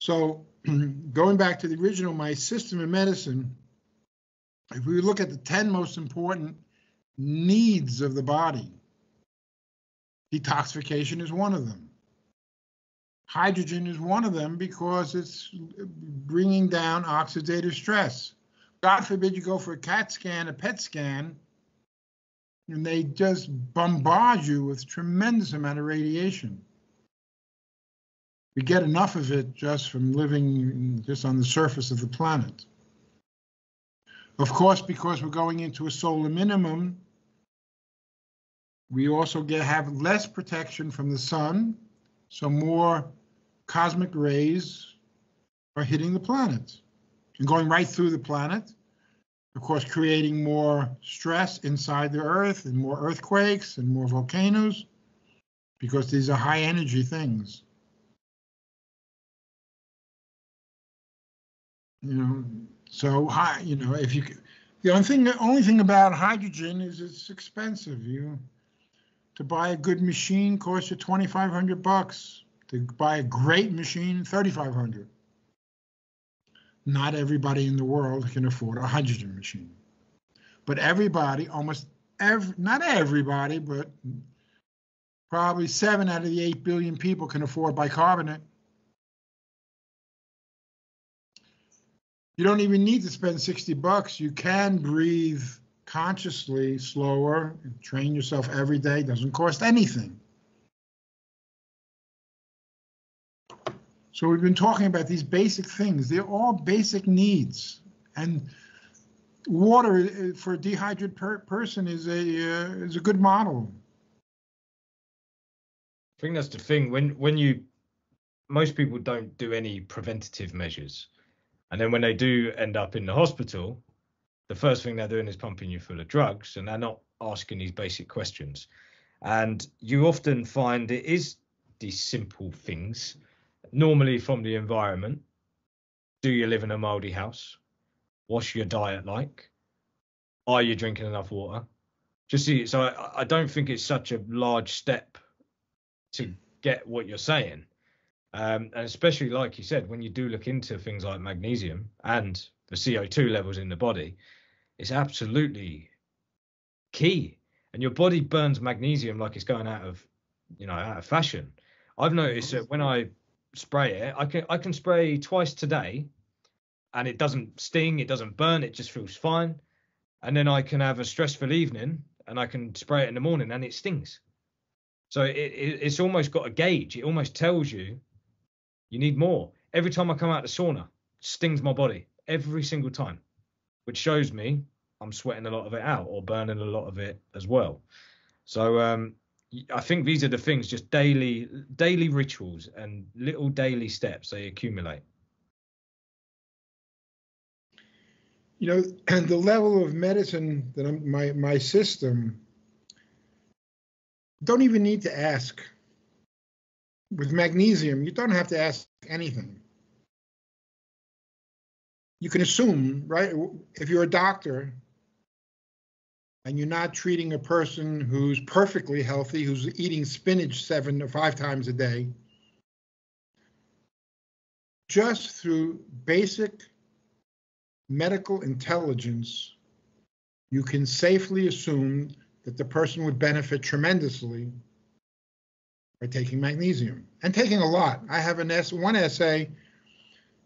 So, [CLEARS THROAT] going back to the original, my system of medicine if we look at the 10 most important needs of the body, detoxification is one of them. Hydrogen is one of them because it's bringing down oxidative stress. God forbid you go for a CAT scan, a PET scan, and they just bombard you with tremendous amount of radiation. We get enough of it just from living just on the surface of the planet. Of course, because we're going into a solar minimum, we also get have less protection from the sun, so more cosmic rays are hitting the planet and going right through the planet. Of course, creating more stress inside the Earth and more earthquakes and more volcanoes because these are high energy things. You know, so you know, if you the only thing the only thing about hydrogen is it's expensive. You to buy a good machine costs you 2500 bucks. To buy a great machine 3500. Not everybody in the world can afford a hydrogen machine. But everybody, almost every not everybody, but probably 7 out of the 8 billion people can afford bicarbonate. You don't even need to spend 60 bucks. You can breathe consciously slower and train yourself every day. Doesn't cost anything. So we've been talking about these basic things. They're all basic needs. And water uh, for a dehydrated per person is a uh, is a good model. I think that's the thing when when you most people don't do any preventative measures. And then when they do end up in the hospital, the first thing they're doing is pumping you full of drugs and they're not asking these basic questions. And you often find it is these simple things, normally from the environment. Do you live in a moldy house? What's your diet like? Are you drinking enough water? Just see, so I, I don't think it's such a large step to hmm. get what you're saying. Um, and especially, like you said, when you do look into things like magnesium and the CO2 levels in the body, it's absolutely key. And your body burns magnesium like it's going out of, you know, out of fashion. I've noticed that when I spray it, I can I can spray twice today, and it doesn't sting, it doesn't burn, it just feels fine. And then I can have a stressful evening, and I can spray it in the morning, and it stings. So it, it, it's almost got a gauge. It almost tells you you need more. Every time I come out of the sauna, stings my body every single time, which shows me I'm sweating a lot of it out or burning a lot of it as well. So um, I think these are the things, just daily daily rituals and little daily steps they accumulate. You know, and [CLEARS THROAT] the level of medicine that I'm, my my system don't even need to ask. With magnesium, you don't have to ask anything. You can assume, right? If you're a doctor, and you're not treating a person who's perfectly healthy, who's eating spinach seven or five times a day, just through basic medical intelligence, you can safely assume that the person would benefit tremendously by taking magnesium and taking a lot. I have an S, one essay,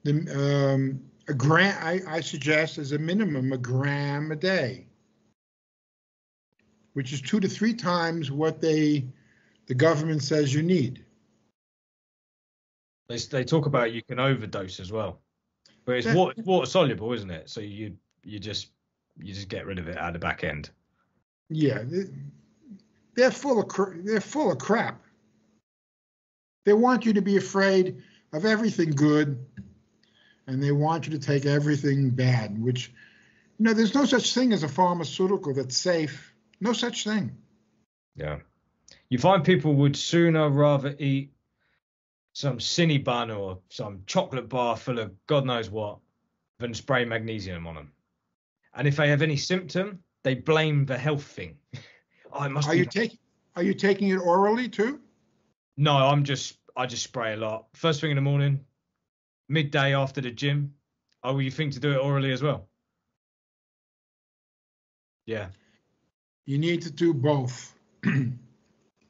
the, um, a gram, I, I suggest as a minimum a gram a day which is two to three times what they the government says you need. They, they talk about you can overdose as well, but it's water, water soluble, isn't it? So you you just you just get rid of it at the back end. Yeah, they, are full of they're full of crap. They want you to be afraid of everything good, and they want you to take everything bad. Which, you know, there's no such thing as a pharmaceutical that's safe no such thing. Yeah. You find people would sooner rather eat some Cinnabon or some chocolate bar full of God knows what than spray magnesium on them. And if they have any symptom, they blame the health thing. [LAUGHS] oh, it must are you taking are you taking it orally too? No, I'm just I just spray a lot. First thing in the morning, midday after the gym. Oh, you think to do it orally as well? Yeah you need to do both. [CLEARS THROAT] you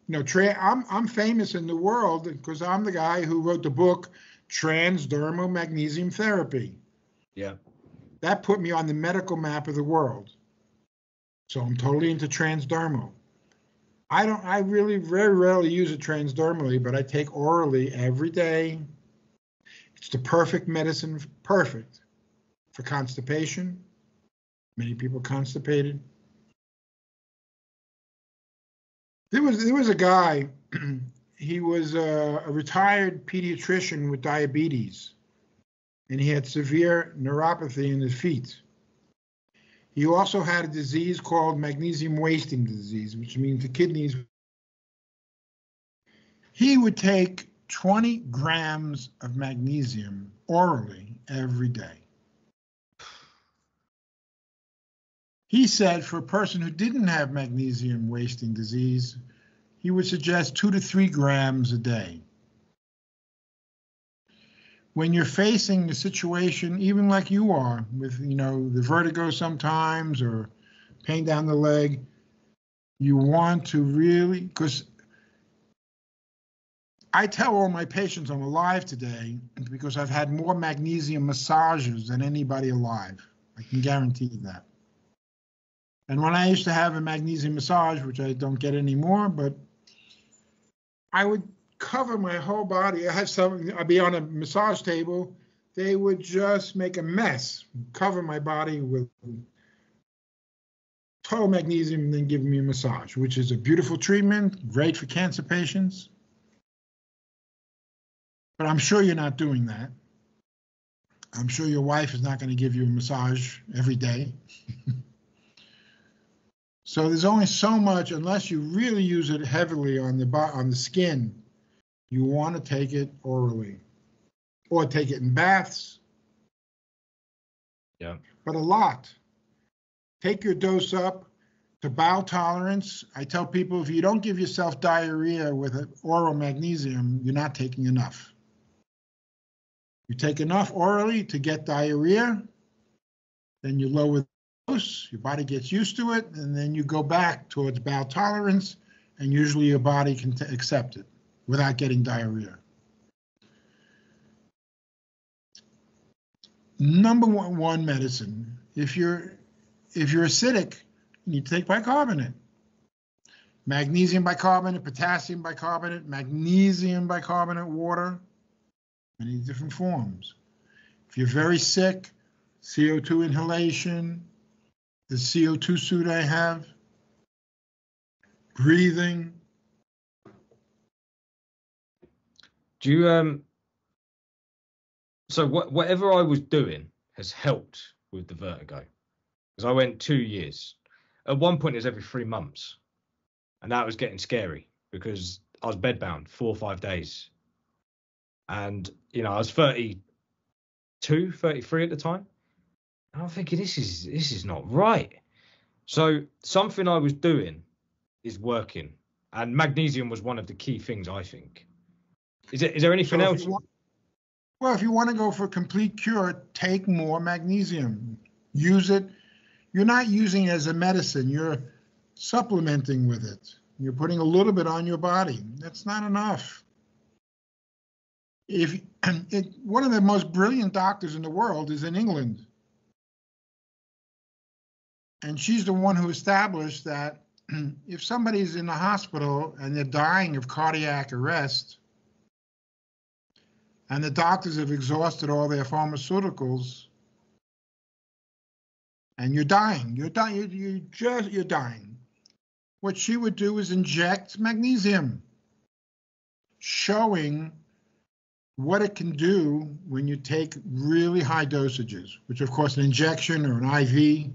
know, tra- I'm I'm famous in the world because I'm the guy who wrote the book Transdermal Magnesium Therapy. Yeah. That put me on the medical map of the world. So I'm totally into transdermal. I don't I really very rarely use it transdermally, but I take orally every day. It's the perfect medicine, perfect for constipation. Many people constipated There was there was a guy. [CLEARS THROAT] he was a, a retired pediatrician with diabetes, and he had severe neuropathy in his feet. He also had a disease called magnesium wasting disease, which means the kidneys. He would take 20 grams of magnesium orally every day. He said for a person who didn't have magnesium wasting disease, he would suggest two to three grams a day. When you're facing the situation, even like you are, with you know the vertigo sometimes or pain down the leg, you want to really because I tell all my patients I'm alive today because I've had more magnesium massages than anybody alive. I can guarantee that. And when I used to have a magnesium massage, which I don't get anymore, but I would cover my whole body. I have some, I'd be on a massage table. They would just make a mess, cover my body with total magnesium, and then give me a massage, which is a beautiful treatment, great for cancer patients. But I'm sure you're not doing that. I'm sure your wife is not going to give you a massage every day. [LAUGHS] So there's only so much, unless you really use it heavily on the on the skin, you want to take it orally, or take it in baths. Yeah. But a lot. Take your dose up to bowel tolerance. I tell people if you don't give yourself diarrhea with oral magnesium, you're not taking enough. You take enough orally to get diarrhea, then you lower the dose, your body gets used to it, and then you go back towards bowel tolerance, and usually your body can t- accept it without getting diarrhea. Number one, medicine, if you're if you're acidic, you need to take bicarbonate. Magnesium bicarbonate, potassium bicarbonate, magnesium bicarbonate water, many different forms. If you're very sick, CO2 inhalation, the CO2 suit I have, breathing, Do you um? So what, whatever I was doing has helped with the vertigo, because I went two years. At one point, it was every three months, and that was getting scary because I was bedbound four or five days, and you know I was 32, 33 at the time. And I'm thinking this is this is not right. So something I was doing is working, and magnesium was one of the key things I think. Is it? Is there anything So else? want- Well, if you want to go for a complete cure, take more magnesium. Use it. You're not using it as a medicine. You're supplementing with it. You're putting a little bit on your body. That's not enough. If [CLEARS THROAT] it, one of the most brilliant doctors in the world is in England, and she's the one who established that [CLEARS THROAT] if somebody's in the hospital and they're dying of cardiac arrest, and the doctors have exhausted all their pharmaceuticals. And you're dying. You're dying. You, you just you're dying. What she would do is inject magnesium showing what it can do when you take really high dosages which of course an injection or an iv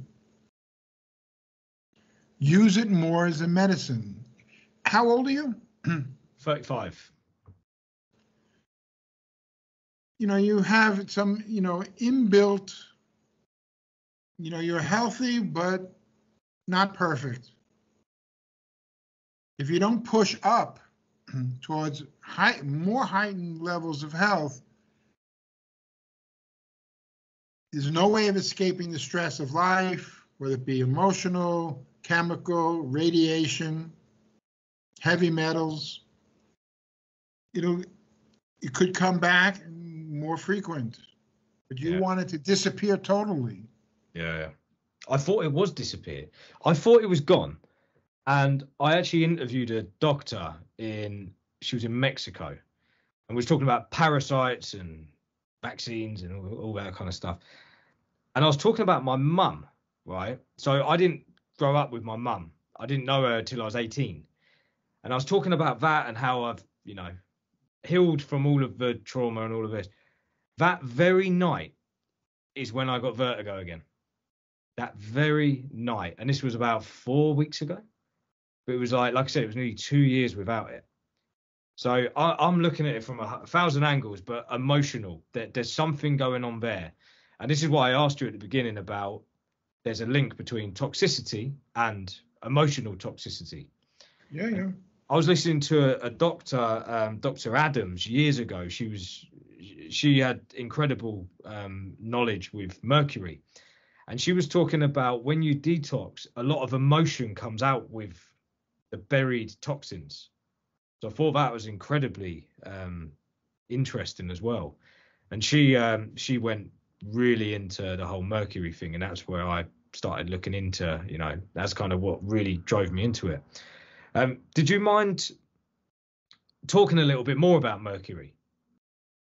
use it more as a medicine. How old are you? [CLEARS THROAT] 35. You know, you have some, you know, inbuilt, you know, you're healthy, but not perfect. If you don't push up [CLEARS THROAT] towards high, more heightened levels of health, there's no way of escaping the stress of life, whether it be emotional, chemical, radiation, heavy metals. You know, it could come back more frequent, but you Yeah. want it to disappear totally. Yeah, yeah. I thought it was disappeared. I thought it was gone. And I actually interviewed a doctor in she was in Mexico and was talking about parasites and vaccines and all, all that kind of stuff. And I was talking about my mum, right? So I didn't grow up with my mum. I didn't know her till I was 18. And I was talking about that and how I've, you know, healed from all of the trauma and all of this. That very night is when I got vertigo again that very night, and this was about four weeks ago. But it was like, like I said, it was nearly two years without it. So I, I'm looking at it from a, hu- thousand angles, but emotional. There, there's something going on there, and this is why I asked you at the beginning about there's a link between toxicity and emotional toxicity. Yeah, yeah. I was listening to a, a doctor, um, Dr. Adams, years ago. She was, she had incredible um, knowledge with mercury, and she was talking about when you detox, a lot of emotion comes out with the buried toxins. So I thought that was incredibly um, interesting as well. And she um, she went really into the whole mercury thing, and that's where I started looking into. You know, that's kind of what really drove me into it. Um, did you mind talking a little bit more about Mercury?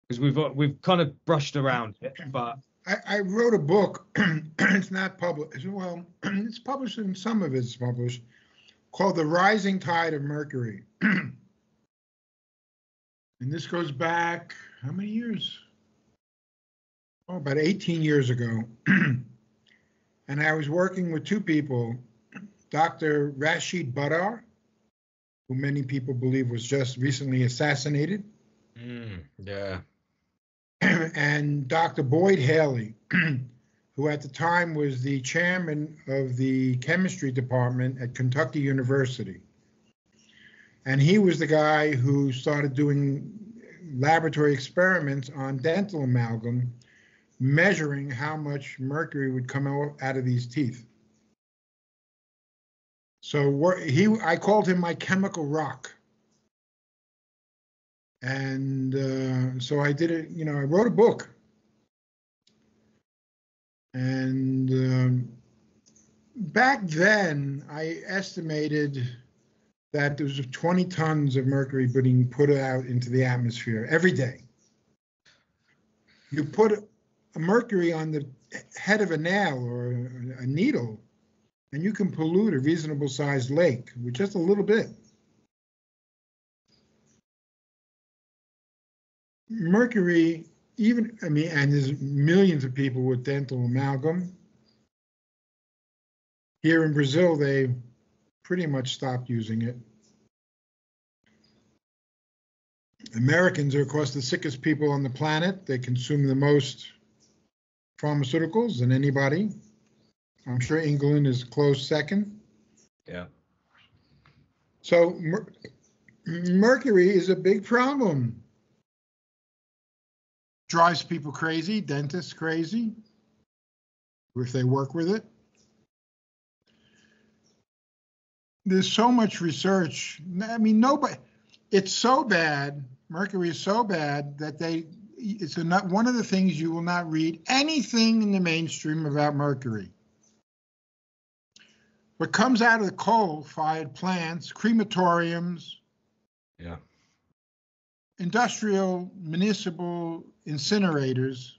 Because we've uh, we've kind of brushed around it, [CLEARS THROAT] but I, I wrote a book. [CLEARS THROAT] it's not published. Well, [CLEARS THROAT] it's published and some of it's published, called "The Rising Tide of Mercury," and this goes back how many years? Oh, about 18 years ago. and I was working with two people, Dr. Rashid Buttar, who many people believe was just recently assassinated, mm, yeah, [CLEARS THROAT] and Dr. Boyd Haley, [CLEARS THROAT] who at the time was the chairman of the chemistry department at Kentucky University. And he was the guy who started doing laboratory experiments on dental amalgam, measuring how much mercury would come out, of these teeth. So he, I called him my chemical rock and uh, so I did it. You know, I wrote a book, and um, back then I estimated that there was 20 tons of mercury being put out into the atmosphere every day. You put a mercury on the head of a nail or a needle, and you can pollute a reasonable sized lake with just a little bit. Mercury, even, I mean, and there's millions of people with dental amalgam. Here in Brazil, they pretty much stopped using it. Americans are, of course, the sickest people on the planet. They consume the most pharmaceuticals than anybody. I'm sure England is close second. Yeah. So mer- mercury is a big problem. Drives people crazy, dentists crazy, if they work with it. There's so much research. I mean, nobody, it's so bad, mercury is so bad that they, it's a, one of the things you will not read anything in the mainstream about mercury. What comes out of the coal-fired plants, crematoriums, Yeah. industrial municipal incinerators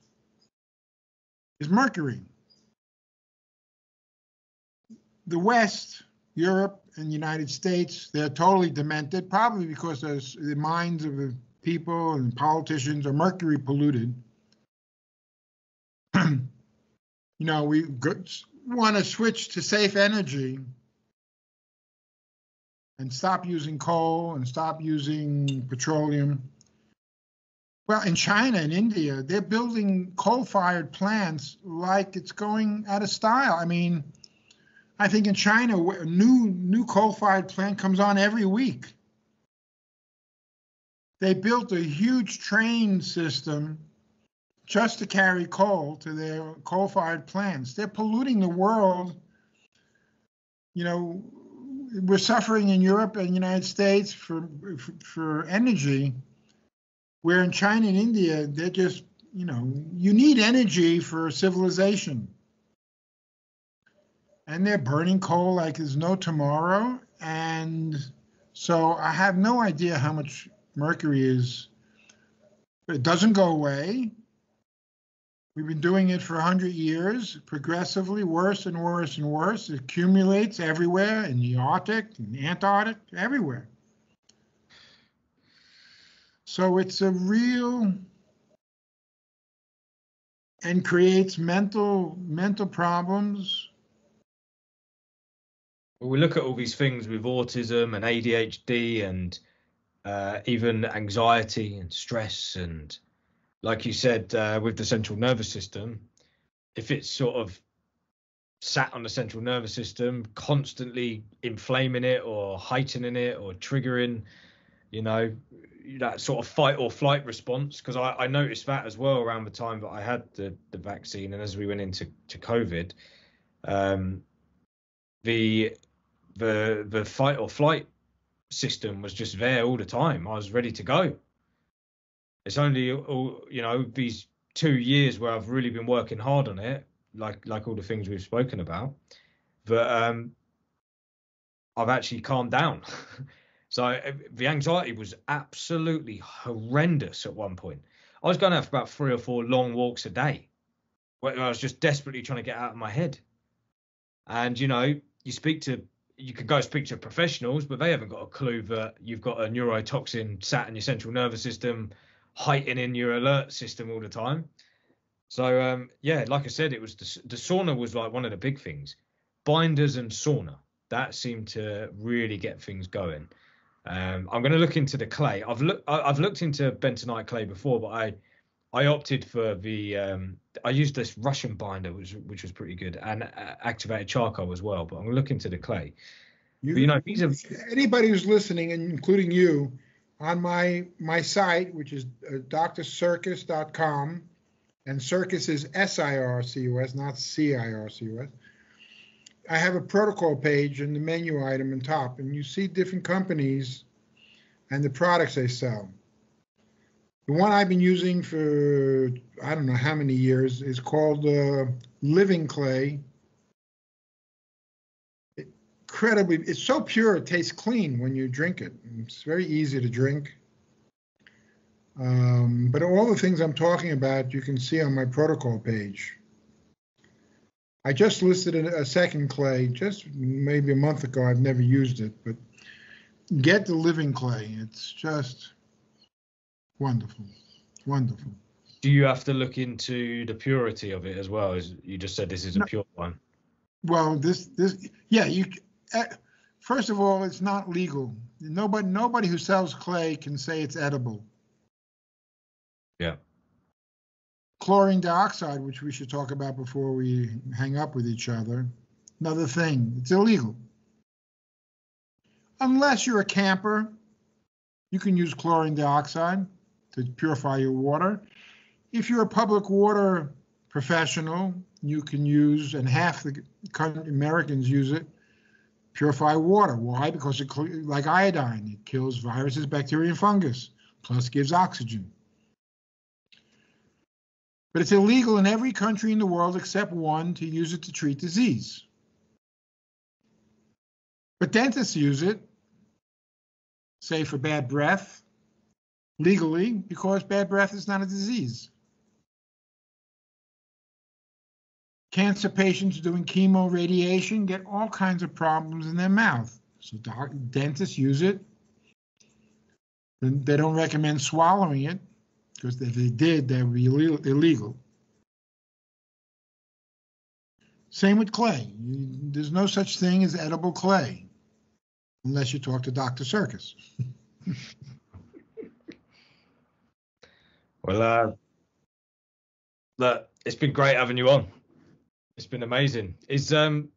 is mercury. The West, Europe, and United States, they're totally demented, probably because the minds of the people and politicians are mercury polluted. [CLEARS THROAT] you know, we want to switch to safe energy and stop using coal and stop using petroleum. Well, in China and India, they're building coal-fired plants like it's going out of style. I mean, I think in China, a new new coal-fired plant comes on every week. They built a huge train system just to carry coal to their coal-fired plants. They're polluting the world. You know, we're suffering in Europe and the United States for, for, for energy, where in China and India, they're just, you know, you need energy for civilization. And they're burning coal like there's no tomorrow. And so I have no idea how much mercury is. It doesn't go away. We've been doing it for 100 years, progressively worse and worse and worse. It accumulates everywhere in the Arctic, in the Antarctic, everywhere. So it's a real and creates mental mental problems. Well, we look at all these things with autism and ADHD and uh, even anxiety and stress and like you said uh, with the central nervous system, if it's sort of sat on the central nervous system, constantly inflaming it or heightening it or triggering, you know, that sort of fight or flight response. Because I, I, noticed that as well around the time that I had the, the vaccine and as we went into to COVID, um, the the the fight or flight system was just there all the time. I was ready to go. It's only all you know these two years where I've really been working hard on it, like like all the things we've spoken about, that um, I've actually calmed down. [LAUGHS] so the anxiety was absolutely horrendous at one point. I was going out for about three or four long walks a day, where I was just desperately trying to get out of my head. And you know, you speak to you can go speak to professionals, but they haven't got a clue that you've got a neurotoxin sat in your central nervous system heightening your alert system all the time. So um, yeah, like I said, it was the, the, sauna was like one of the big things. Binders and sauna that seemed to really get things going. Um, I'm going to look into the clay. I've looked I've looked into bentonite clay before, but I I opted for the um, I used this Russian binder, which which was pretty good, and uh, activated charcoal as well. But I'm going to look into the clay. You, but, you know, these are anybody who's listening, including you, on my my site, which is uh, drsircus.com, and Sircus is S-I-R-C-U-S, not C-I-R-C-U-S. I have a protocol page in the menu item on top, and you see different companies and the products they sell. The one I've been using for I don't know how many years is called uh, Living Clay incredibly, it's so pure, it tastes clean when you drink it. It's very easy to drink. Um, but all the things I'm talking about, you can see on my protocol page. I just listed a, a second clay just maybe a month ago. I've never used it, but get the living clay. It's just wonderful. wonderful. Do you have to look into the purity of it as well? As you just said, this is a No. pure one. Well, this this yeah you. Uh, first of all, it's not legal. Nobody nobody who sells clay can say it's edible. Yeah. Chlorine dioxide, which we should talk about before we hang up with each other, another thing. It's illegal. Unless you're a camper, you can use chlorine dioxide to purify your water. If you're a public water professional, you can use, and half the Americans use it, purify water. Why? Because it, like iodine, it kills viruses, bacteria, and fungus, plus gives oxygen. But it's illegal in every country in the world except one to use it to treat disease. But dentists use it, say for bad breath, legally, because bad breath is not a disease. Cancer patients doing chemo radiation get all kinds of problems in their mouth. So dentists use it. They don't recommend swallowing it because if they did, that would be illegal. Same with clay. There's no such thing as edible clay unless you talk to Dr. Sircus. [LAUGHS] Well, uh, look, it's been great having you on. It's been amazing. Is um,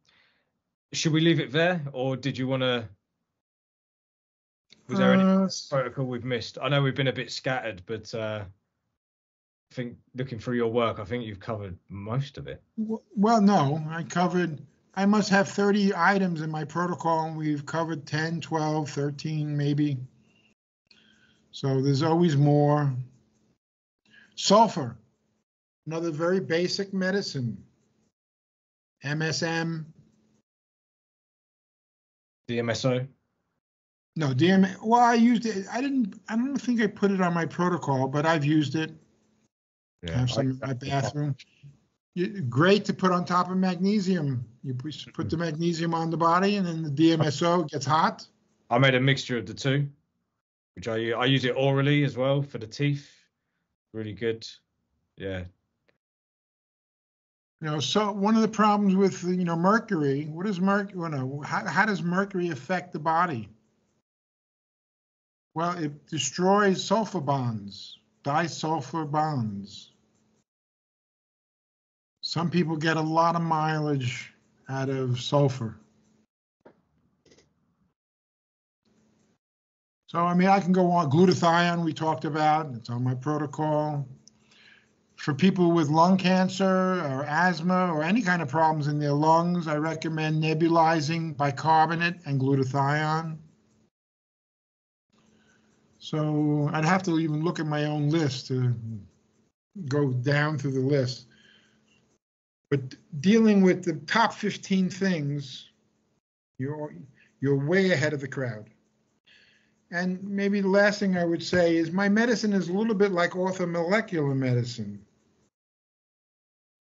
should we leave it there, or did you want to? Was there any Uh, protocol we've missed? I know we've been a bit scattered, but uh, I think looking through your work, I think you've covered most of it. Well, no, I covered, I must have 30 items in my protocol and we've covered 10, 12, 13 maybe. So there's always more. Sulfur, another very basic medicine. MSM, DMSO. No, DM, well, I used it, I didn't, I don't think I put it on my protocol, but I've used it. Yeah, have some in my bathroom. You- Great to put on top of magnesium. You put put the magnesium on the body and then the DMSO gets hot. I made a mixture of the two, which I I use it orally as well for the teeth. Really good. Yeah. You know, so one of the problems with, you know, mercury, what is mercury, you know, how, how does mercury affect the body? Well, it destroys sulfur bonds, disulfur bonds. Some people get a lot of mileage out of sulfur. So, I mean, I can go on. Glutathione, we talked about, it's on my protocol. For people with lung cancer or asthma or any kind of problems in their lungs, I recommend nebulizing bicarbonate and glutathione. So I'd have to even look at my own list to go down through the list. But dealing with the top 15 things, you're, you're way ahead of the crowd. And maybe the last thing I would say is my medicine is a little bit like orthomolecular medicine.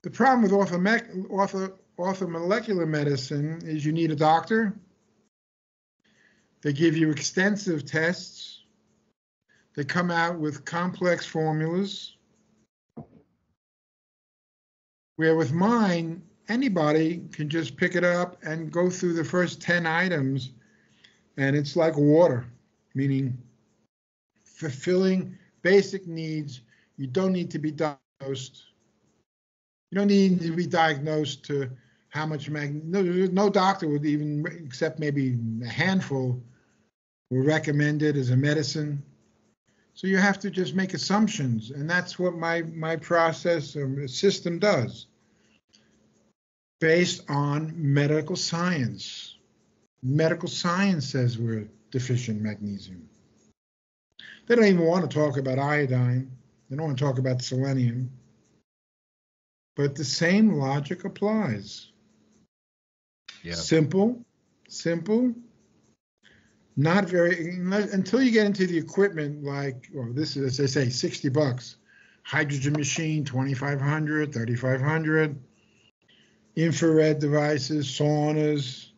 The problem with orthome- ortho, orthomolecular medicine is you need a doctor. They give you extensive tests. They come out with complex formulas. Where with mine, anybody can just pick it up and go through the first 10 items, and it's like water, meaning fulfilling basic needs. You don't need to be diagnosed. You don't need to be diagnosed to how much mag. No, no doctor would even, except maybe a handful, will recommend it as a medicine. So you have to just make assumptions, and that's what my my process or system does, based on medical science. Medical science says we're deficient in magnesium. They don't even want to talk about iodine. They don't want to talk about selenium. But the same logic applies. Yeah. Simple, simple, not very, until you get into the equipment like, well, this is, as I say, 60 bucks. Hydrogen machine, 2,500, 3,500. Infrared devices, saunas.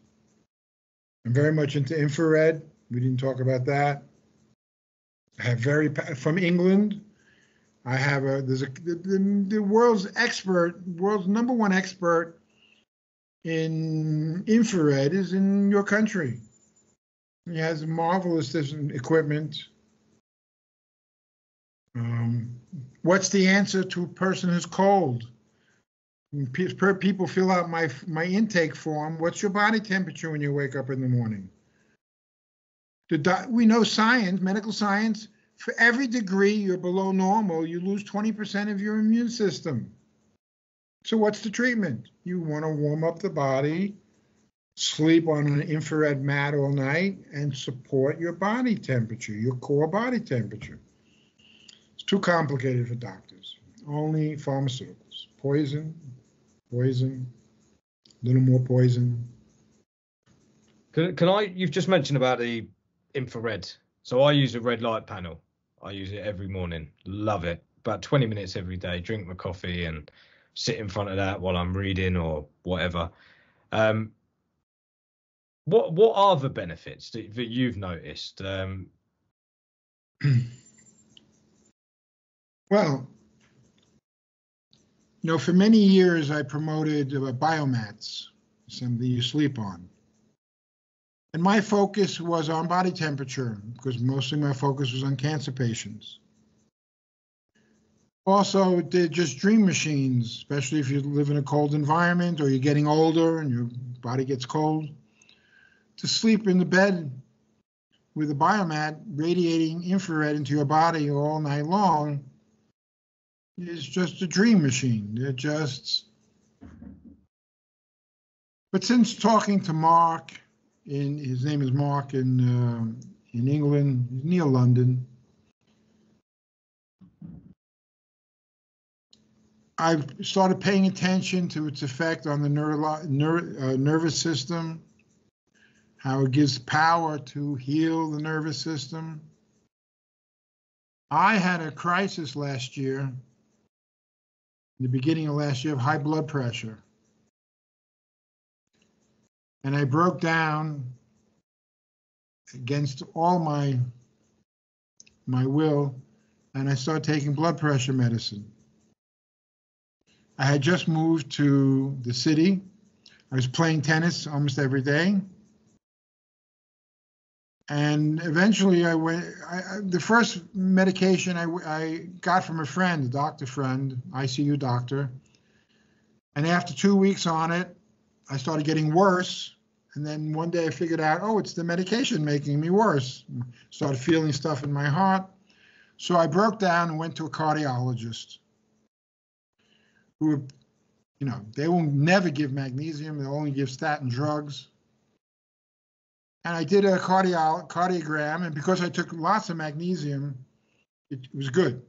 I'm very much into infrared. We didn't talk about that. I have very, from England, I have a there's a the, the, the world's expert, world's number one expert in infrared is in your country. He has marvelous equipment. Um, what's the answer to a person who's cold? People fill out my my intake form. What's your body temperature when you wake up in the morning? The we know science, medical science. For every degree you're below normal, you lose 20% of your immune system. So what's the treatment? You want to warm up the body, sleep on an infrared mat all night, and support your body temperature, your core body temperature. It's too complicated for doctors. Only pharmaceuticals. Poison, poison, a little more poison. Can, can I? You've just mentioned about the infrared. So I use a red light panel. I use it every morning. Love it. About 20 minutes every day. Drink my coffee and sit in front of that while I'm reading or whatever. Um, what what are the benefits that, that you've noticed? Um, well, you know, for many years I promoted uh, biomats, something you sleep on. And my focus was on body temperature because mostly my focus was on cancer patients. Also, did just dream machines, especially if you live in a cold environment or you're getting older and your body gets cold. To sleep in the bed with a biomat radiating infrared into your body all night long is just a dream machine. They're just. But since talking to Mark in his name is Mark in uh, in England, near London. I've started paying attention to its effect on the neuro- ner- uh, nervous system, how it gives power to heal the nervous system. I had a crisis last year, in the beginning of last year, of high blood pressure and I broke down against all my my will and I started taking blood pressure medicine. I had just moved to the city. I was playing tennis almost every day. And eventually, I went. I, the first medication I, I got from a friend, a doctor friend, ICU doctor. And after two weeks on it, I started getting worse. And then one day I figured out, oh, it's the medication making me worse. Started feeling stuff in my heart. So I broke down and went to a cardiologist who, you know, they will never give magnesium, they'll only give statin drugs. And I did a cardio- cardiogram, and because I took lots of magnesium, it was good.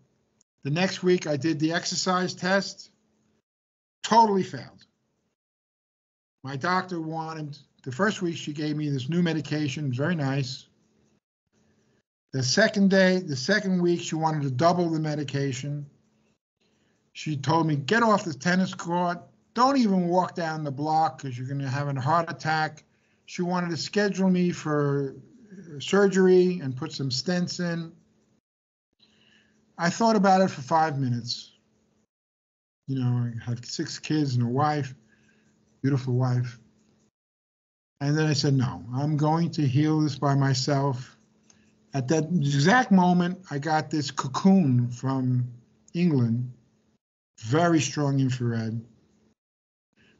The next week I did the exercise test, totally failed. My doctor wanted, the first week she gave me this new medication, very nice. The second day, the second week, she wanted to double the medication. She told me, get off the tennis court. Don't even walk down the block because you're going to have a heart attack. She wanted to schedule me for surgery and put some stents in. I thought about it for five minutes. You know, I have six kids and a wife beautiful wife. And then I said, no, I'm going to heal this by myself. At that exact moment, I got this cocoon from England, very strong infrared.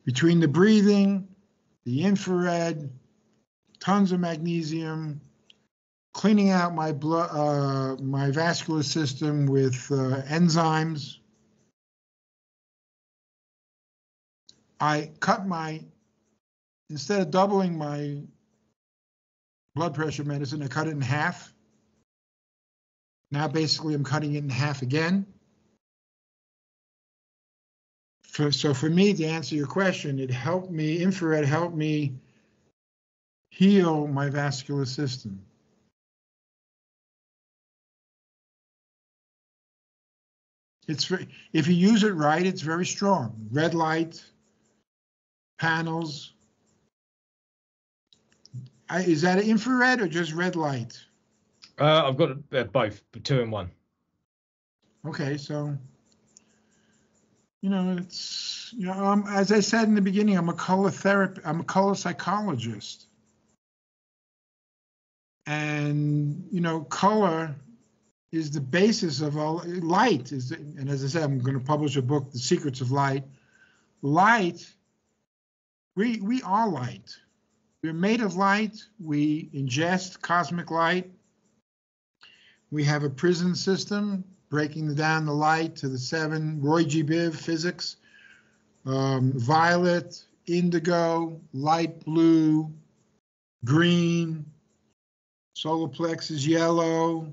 Between the breathing, the infrared, tons of magnesium, cleaning out my blood, uh, my vascular system with uh, enzymes, I cut my, instead of doubling my blood pressure medicine, I cut it in half. Now basically I'm cutting it in half again. For, so for me, to answer your question, it helped me, infrared helped me heal my vascular system. It's if you use it right, it's very strong. Red light, panels. I, is that infrared or just red light? Uh, I've got uh, both, two in one. Okay, so you know, it's you know, as I said in the beginning, I'm a color therapy, I'm a color psychologist, and you know, color is the basis of all light. Is and as I said, I'm going to publish a book, The Secrets of Light. Light, we we are light. We're made of light. We ingest cosmic light. We have a prison system breaking down the light to the seven Roy G. Biv physics, um, violet, indigo, light blue, green, solar plexus yellow,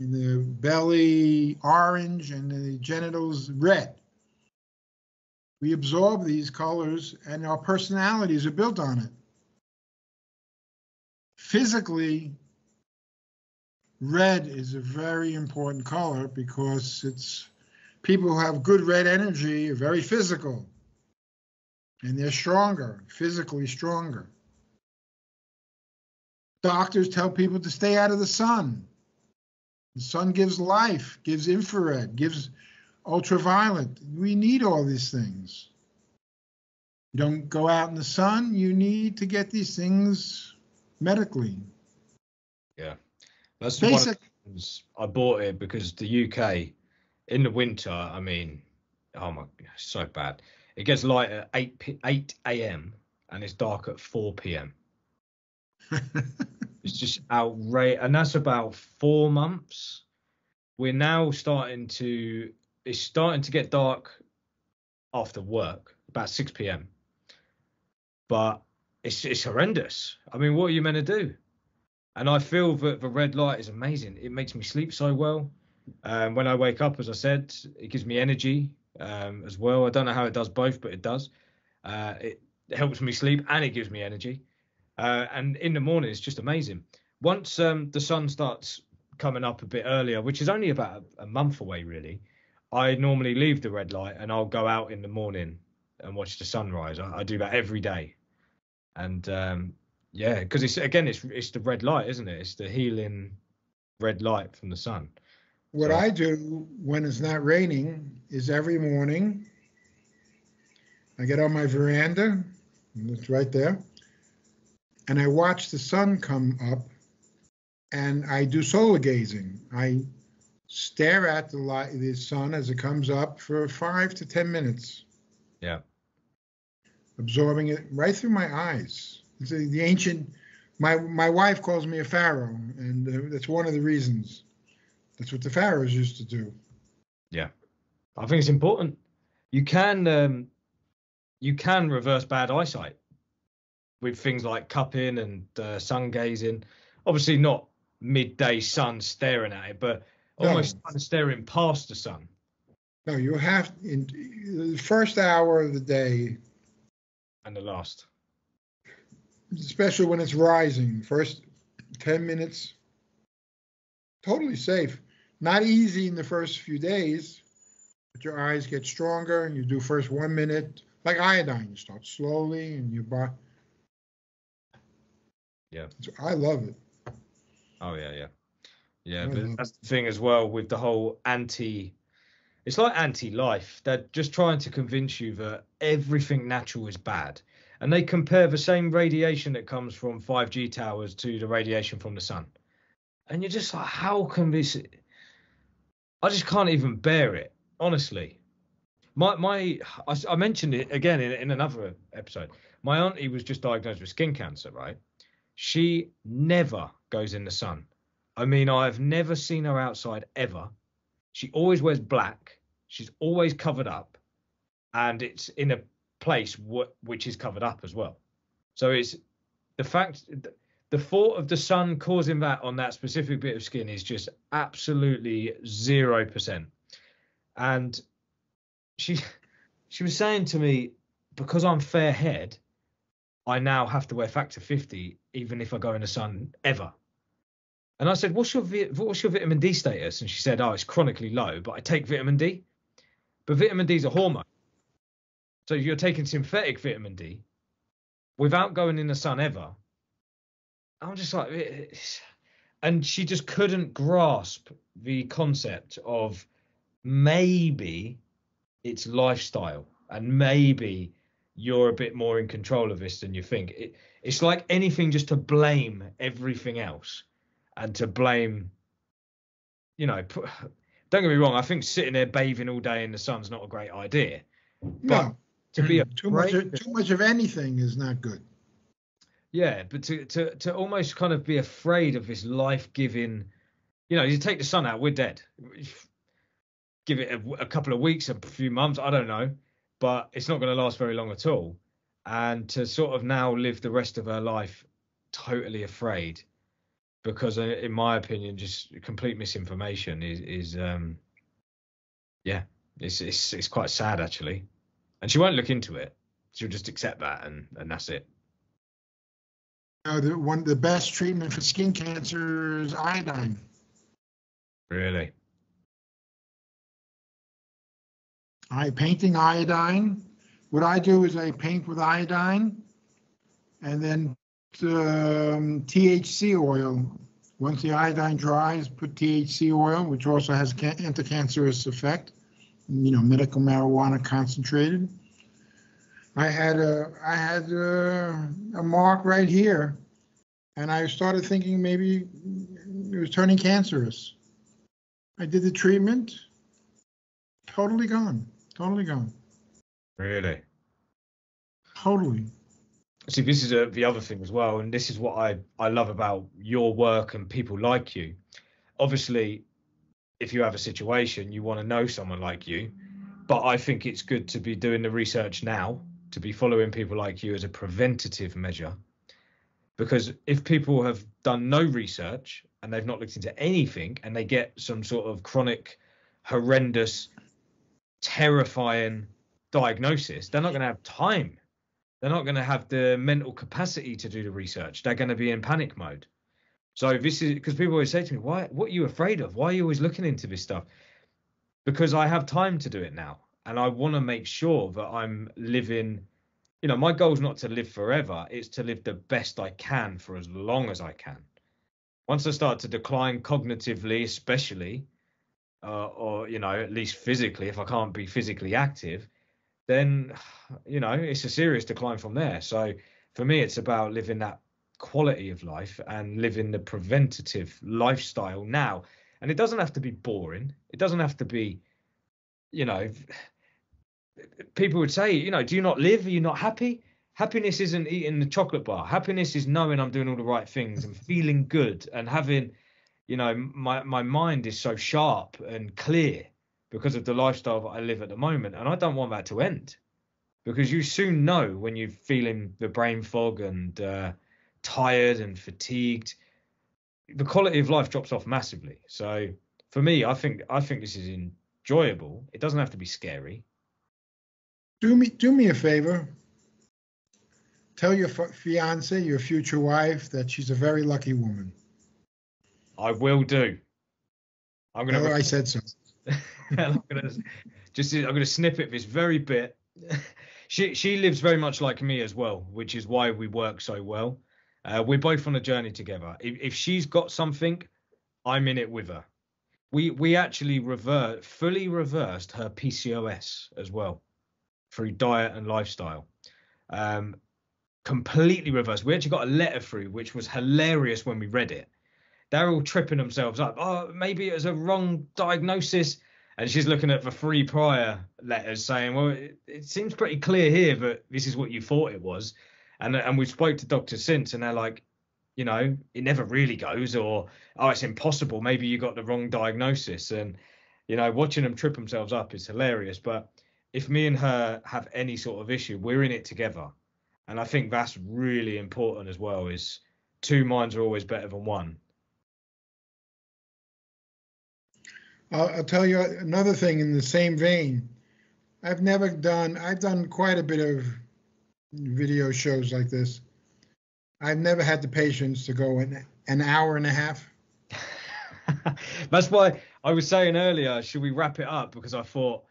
in the belly orange, and the genitals red. We absorb these colors, and our personalities are built on it. Physically, red is a very important color because it's people who have good red energy are very physical and they're stronger, physically stronger. Doctors tell people to stay out of the sun. The sun gives life, gives infrared, gives ultraviolet. We need all these things. You don't go out in the sun, you need to get these things medically. Yeah. That's Basic. I bought it because the UK in the winter, I mean, oh my, so bad. It gets light at 8 p- 8 a.m. and it's dark at 4 p.m. [LAUGHS] it's just outrageous, and that's about four months. We're now starting to. It's starting to get dark after work, about 6 p.m. But it's it's horrendous. I mean, what are you meant to do? And I feel that the red light is amazing. It makes me sleep so well. Um, when I wake up, as I said, it gives me energy um, as well. I don't know how it does both, but it does. Uh, it helps me sleep and it gives me energy. Uh, and in the morning, it's just amazing. Once um, the sun starts coming up a bit earlier, which is only about a, month away, really, I normally leave the red light and I'll go out in the morning and watch the sunrise. I, I do that every day. And um, yeah, because it's again, it's it's the red light, isn't it? It's the healing red light from the sun. What so. I do when it's not raining is every morning I get on my veranda, it's right there, and I watch the sun come up, and I do solar gazing. I stare at the light, the sun as it comes up for five to ten minutes. Yeah. Absorbing it right through my eyes. It's a, the ancient. My my wife calls me a pharaoh, and uh, that's one of the reasons. That's what the pharaohs used to do. Yeah, I think it's important. You can um, you can reverse bad eyesight with things like cupping and uh, sun gazing. Obviously, not midday sun staring at it, but almost no. kind of staring past the sun. No, you have in the first hour of the day and the last especially when it's rising. First 10 minutes, totally safe. Not easy in the first few days, but your eyes get stronger and you do first one minute, like iodine. You start slowly and you buy. Yeah. I love it. Oh, yeah, yeah. Yeah, but that's the thing as well with the whole anti. It's like anti life. They're just trying to convince you that everything natural is bad and they compare the same radiation that comes from 5G towers to the radiation from the sun. And you're just like, how can this? I just can't even bear it, honestly. My my, I, I mentioned it again in, in another episode. My auntie was just diagnosed with skin cancer, right? She never goes in the sun. I mean, I've never seen her outside ever. She always wears black. She's always covered up, and it's in a place which is covered up as well. So it's the fact the thought of the sun causing that on that specific bit of skin is just absolutely zero percent. And she she was saying to me because I'm fair head, I now have to wear factor 50 even if I go in the sun ever. And I said, "What's your what's your vitamin D status?" And she said, "Oh, it's chronically low, but I take vitamin D." But vitamin D is a hormone. So you're taking synthetic vitamin D without going in the sun ever. I'm just like, and she just couldn't grasp the concept of maybe it's lifestyle and maybe you're a bit more in control of this than you think. It, it's like anything just to blame everything else and to blame, you know, [SIGHS] don't get me wrong. I think sitting there bathing all day in the sun's not a great idea. But No, to be a [CLEARS THROAT] too much, of, too much of anything is not good. Yeah, but to to to almost kind of be afraid of this life-giving, you know, you take the sun out, we're dead. Give it a, a couple of weeks, a few months, I don't know, but it's not going to last very long at all. And to sort of now live the rest of her life totally afraid, because uh, in my opinion, just complete misinformation is is um, yeah, it's it's it's quite sad actually. And she won't look into it. She'll just accept that, and and that's it. You know, the one the best treatment for skin cancer is iodine. Really. I painting iodine. What I do is I paint with iodine, and then um, THC oil. Once the iodine dries, put THC oil, which also has can- anti-cancerous effect. You know, medical marijuana concentrated. I had a I had a, a mark right here, and I started thinking maybe it was turning cancerous. I did the treatment. Totally gone. Totally gone. Really. Totally. See, this is a, the other thing as well, and this is what I I love about your work and people like you. Obviously, if you have a situation, you want to know someone like you, but I think it's good to be doing the research now, to be following people like you as a preventative measure. Because if people have done no research and they've not looked into anything and they get some sort of chronic, horrendous, terrifying diagnosis, they're not going to have time they're not going to have the mental capacity to do the research. They're going to be in panic mode. So this is because people always say to me, "Why? What are you afraid of? Why are you always looking into this stuff?" Because I have time to do it now, and I want to make sure that I'm living. You know, my goal is not to live forever; it's to live the best I can for as long as I can. Once I start to decline cognitively, especially, uh, or you know, at least physically, if I can't be physically active, then [SIGHS] you know it's a serious decline from there. So for me, it's about living that quality of life and living the preventative lifestyle now. And it doesn't have to be boring. It doesn't have to be, you know, people would say, you know, do you not live? Are you not happy? Happiness isn't eating the chocolate bar. Happiness is knowing I'm doing all the right things and feeling good and having, you know, my my mind is so sharp and clear because of the lifestyle that I live at the moment. And I don't want that to end because you soon know when you're feeling the brain fog and uh, tired and fatigued, the quality of life drops off massively. So for me, I think I think this is enjoyable. It doesn't have to be scary. Do me do me a favor. Tell your fiance, your future wife, that she's a very lucky woman. I will do. I'm gonna. I said so. [LAUGHS] I'm gonna just I'm gonna snippet this very bit. [LAUGHS] she she lives very much like me as well, which is why we work so well. Uh, we're both on a journey together. If, if she's got something, I'm in it with her. We we actually revert fully reversed her PCOS as well through diet and lifestyle. Um, completely reversed. We actually got a letter through, which was hilarious when we read it. They're all tripping themselves up. Oh, maybe it was a wrong diagnosis. And she's looking at the three prior letters saying, well, it, it seems pretty clear here that this is what you thought it was. And and we spoke to doctors since, and they're like, you know, it never really goes, or oh, it's impossible. Maybe you got the wrong diagnosis. And you know, watching them trip themselves up is hilarious. But if me and her have any sort of issue, we're in it together. And I think that's really important as well. Is two minds are always better than one. I'll, I'll tell you another thing in the same vein. I've never done. I've done quite a bit of video shows like this. I've never had the patience to go in an hour and a half. [LAUGHS] That's why I was saying earlier, should we wrap it up? Because I thought,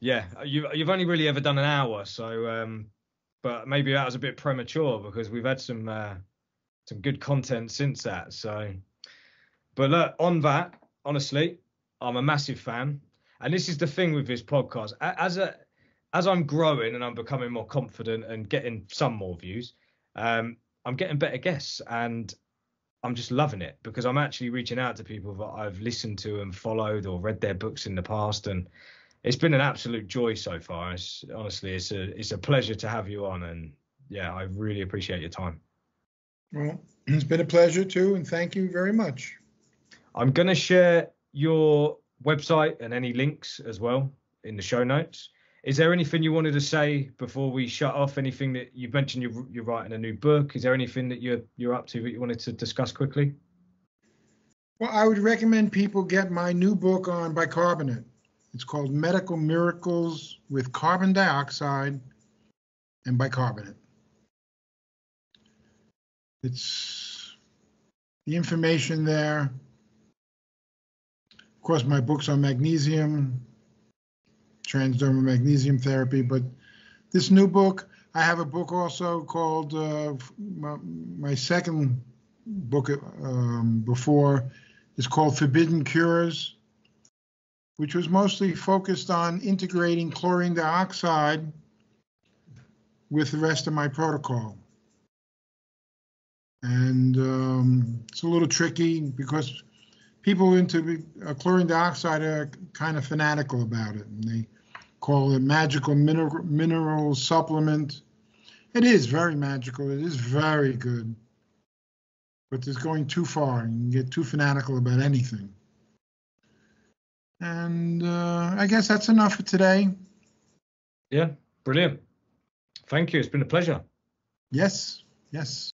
yeah, you, you've only really ever done an hour, so um, but maybe that was a bit premature because we've had some uh, some good content since that. So, but look, on that, honestly, I'm a massive fan, And this is the thing with this podcast. As a as I'm growing and I'm becoming more confident and getting some more views, um, I'm getting better guests and I'm just loving it because I'm actually reaching out to people that I've listened to and followed or read their books in the past, and it's been an absolute joy so far. It's, honestly, it's a it's a pleasure to have you on, and yeah, I really appreciate your time. Well, [CLEARS THROAT] it's been a pleasure too, and thank you very much. I'm going to share your website and any links as well in the show notes. Is there anything you wanted to say before we shut off? Anything that you mentioned you're, you're writing a new book? Is there anything that you're you're up to that you wanted to discuss quickly? Well, I would recommend people get my new book on bicarbonate. It's called Medical Miracles with Carbon Dioxide and Bicarbonate. It's the information there. Of course, my books on magnesium, transdermal magnesium therapy. But this new book, I have a book also called uh, my, my, second book um, before is called Forbidden Cures, which was mostly focused on integrating chlorine dioxide with the rest of my protocol. And um, it's a little tricky because people into uh, chlorine dioxide are kind of fanatical about it. And they call it magical mineral, mineral supplement. It is very magical. It is very good. But it's going too far. You can get too fanatical about anything. And uh, I guess that's enough for today. Yeah, brilliant. Thank you. It's been a pleasure. Yes, yes.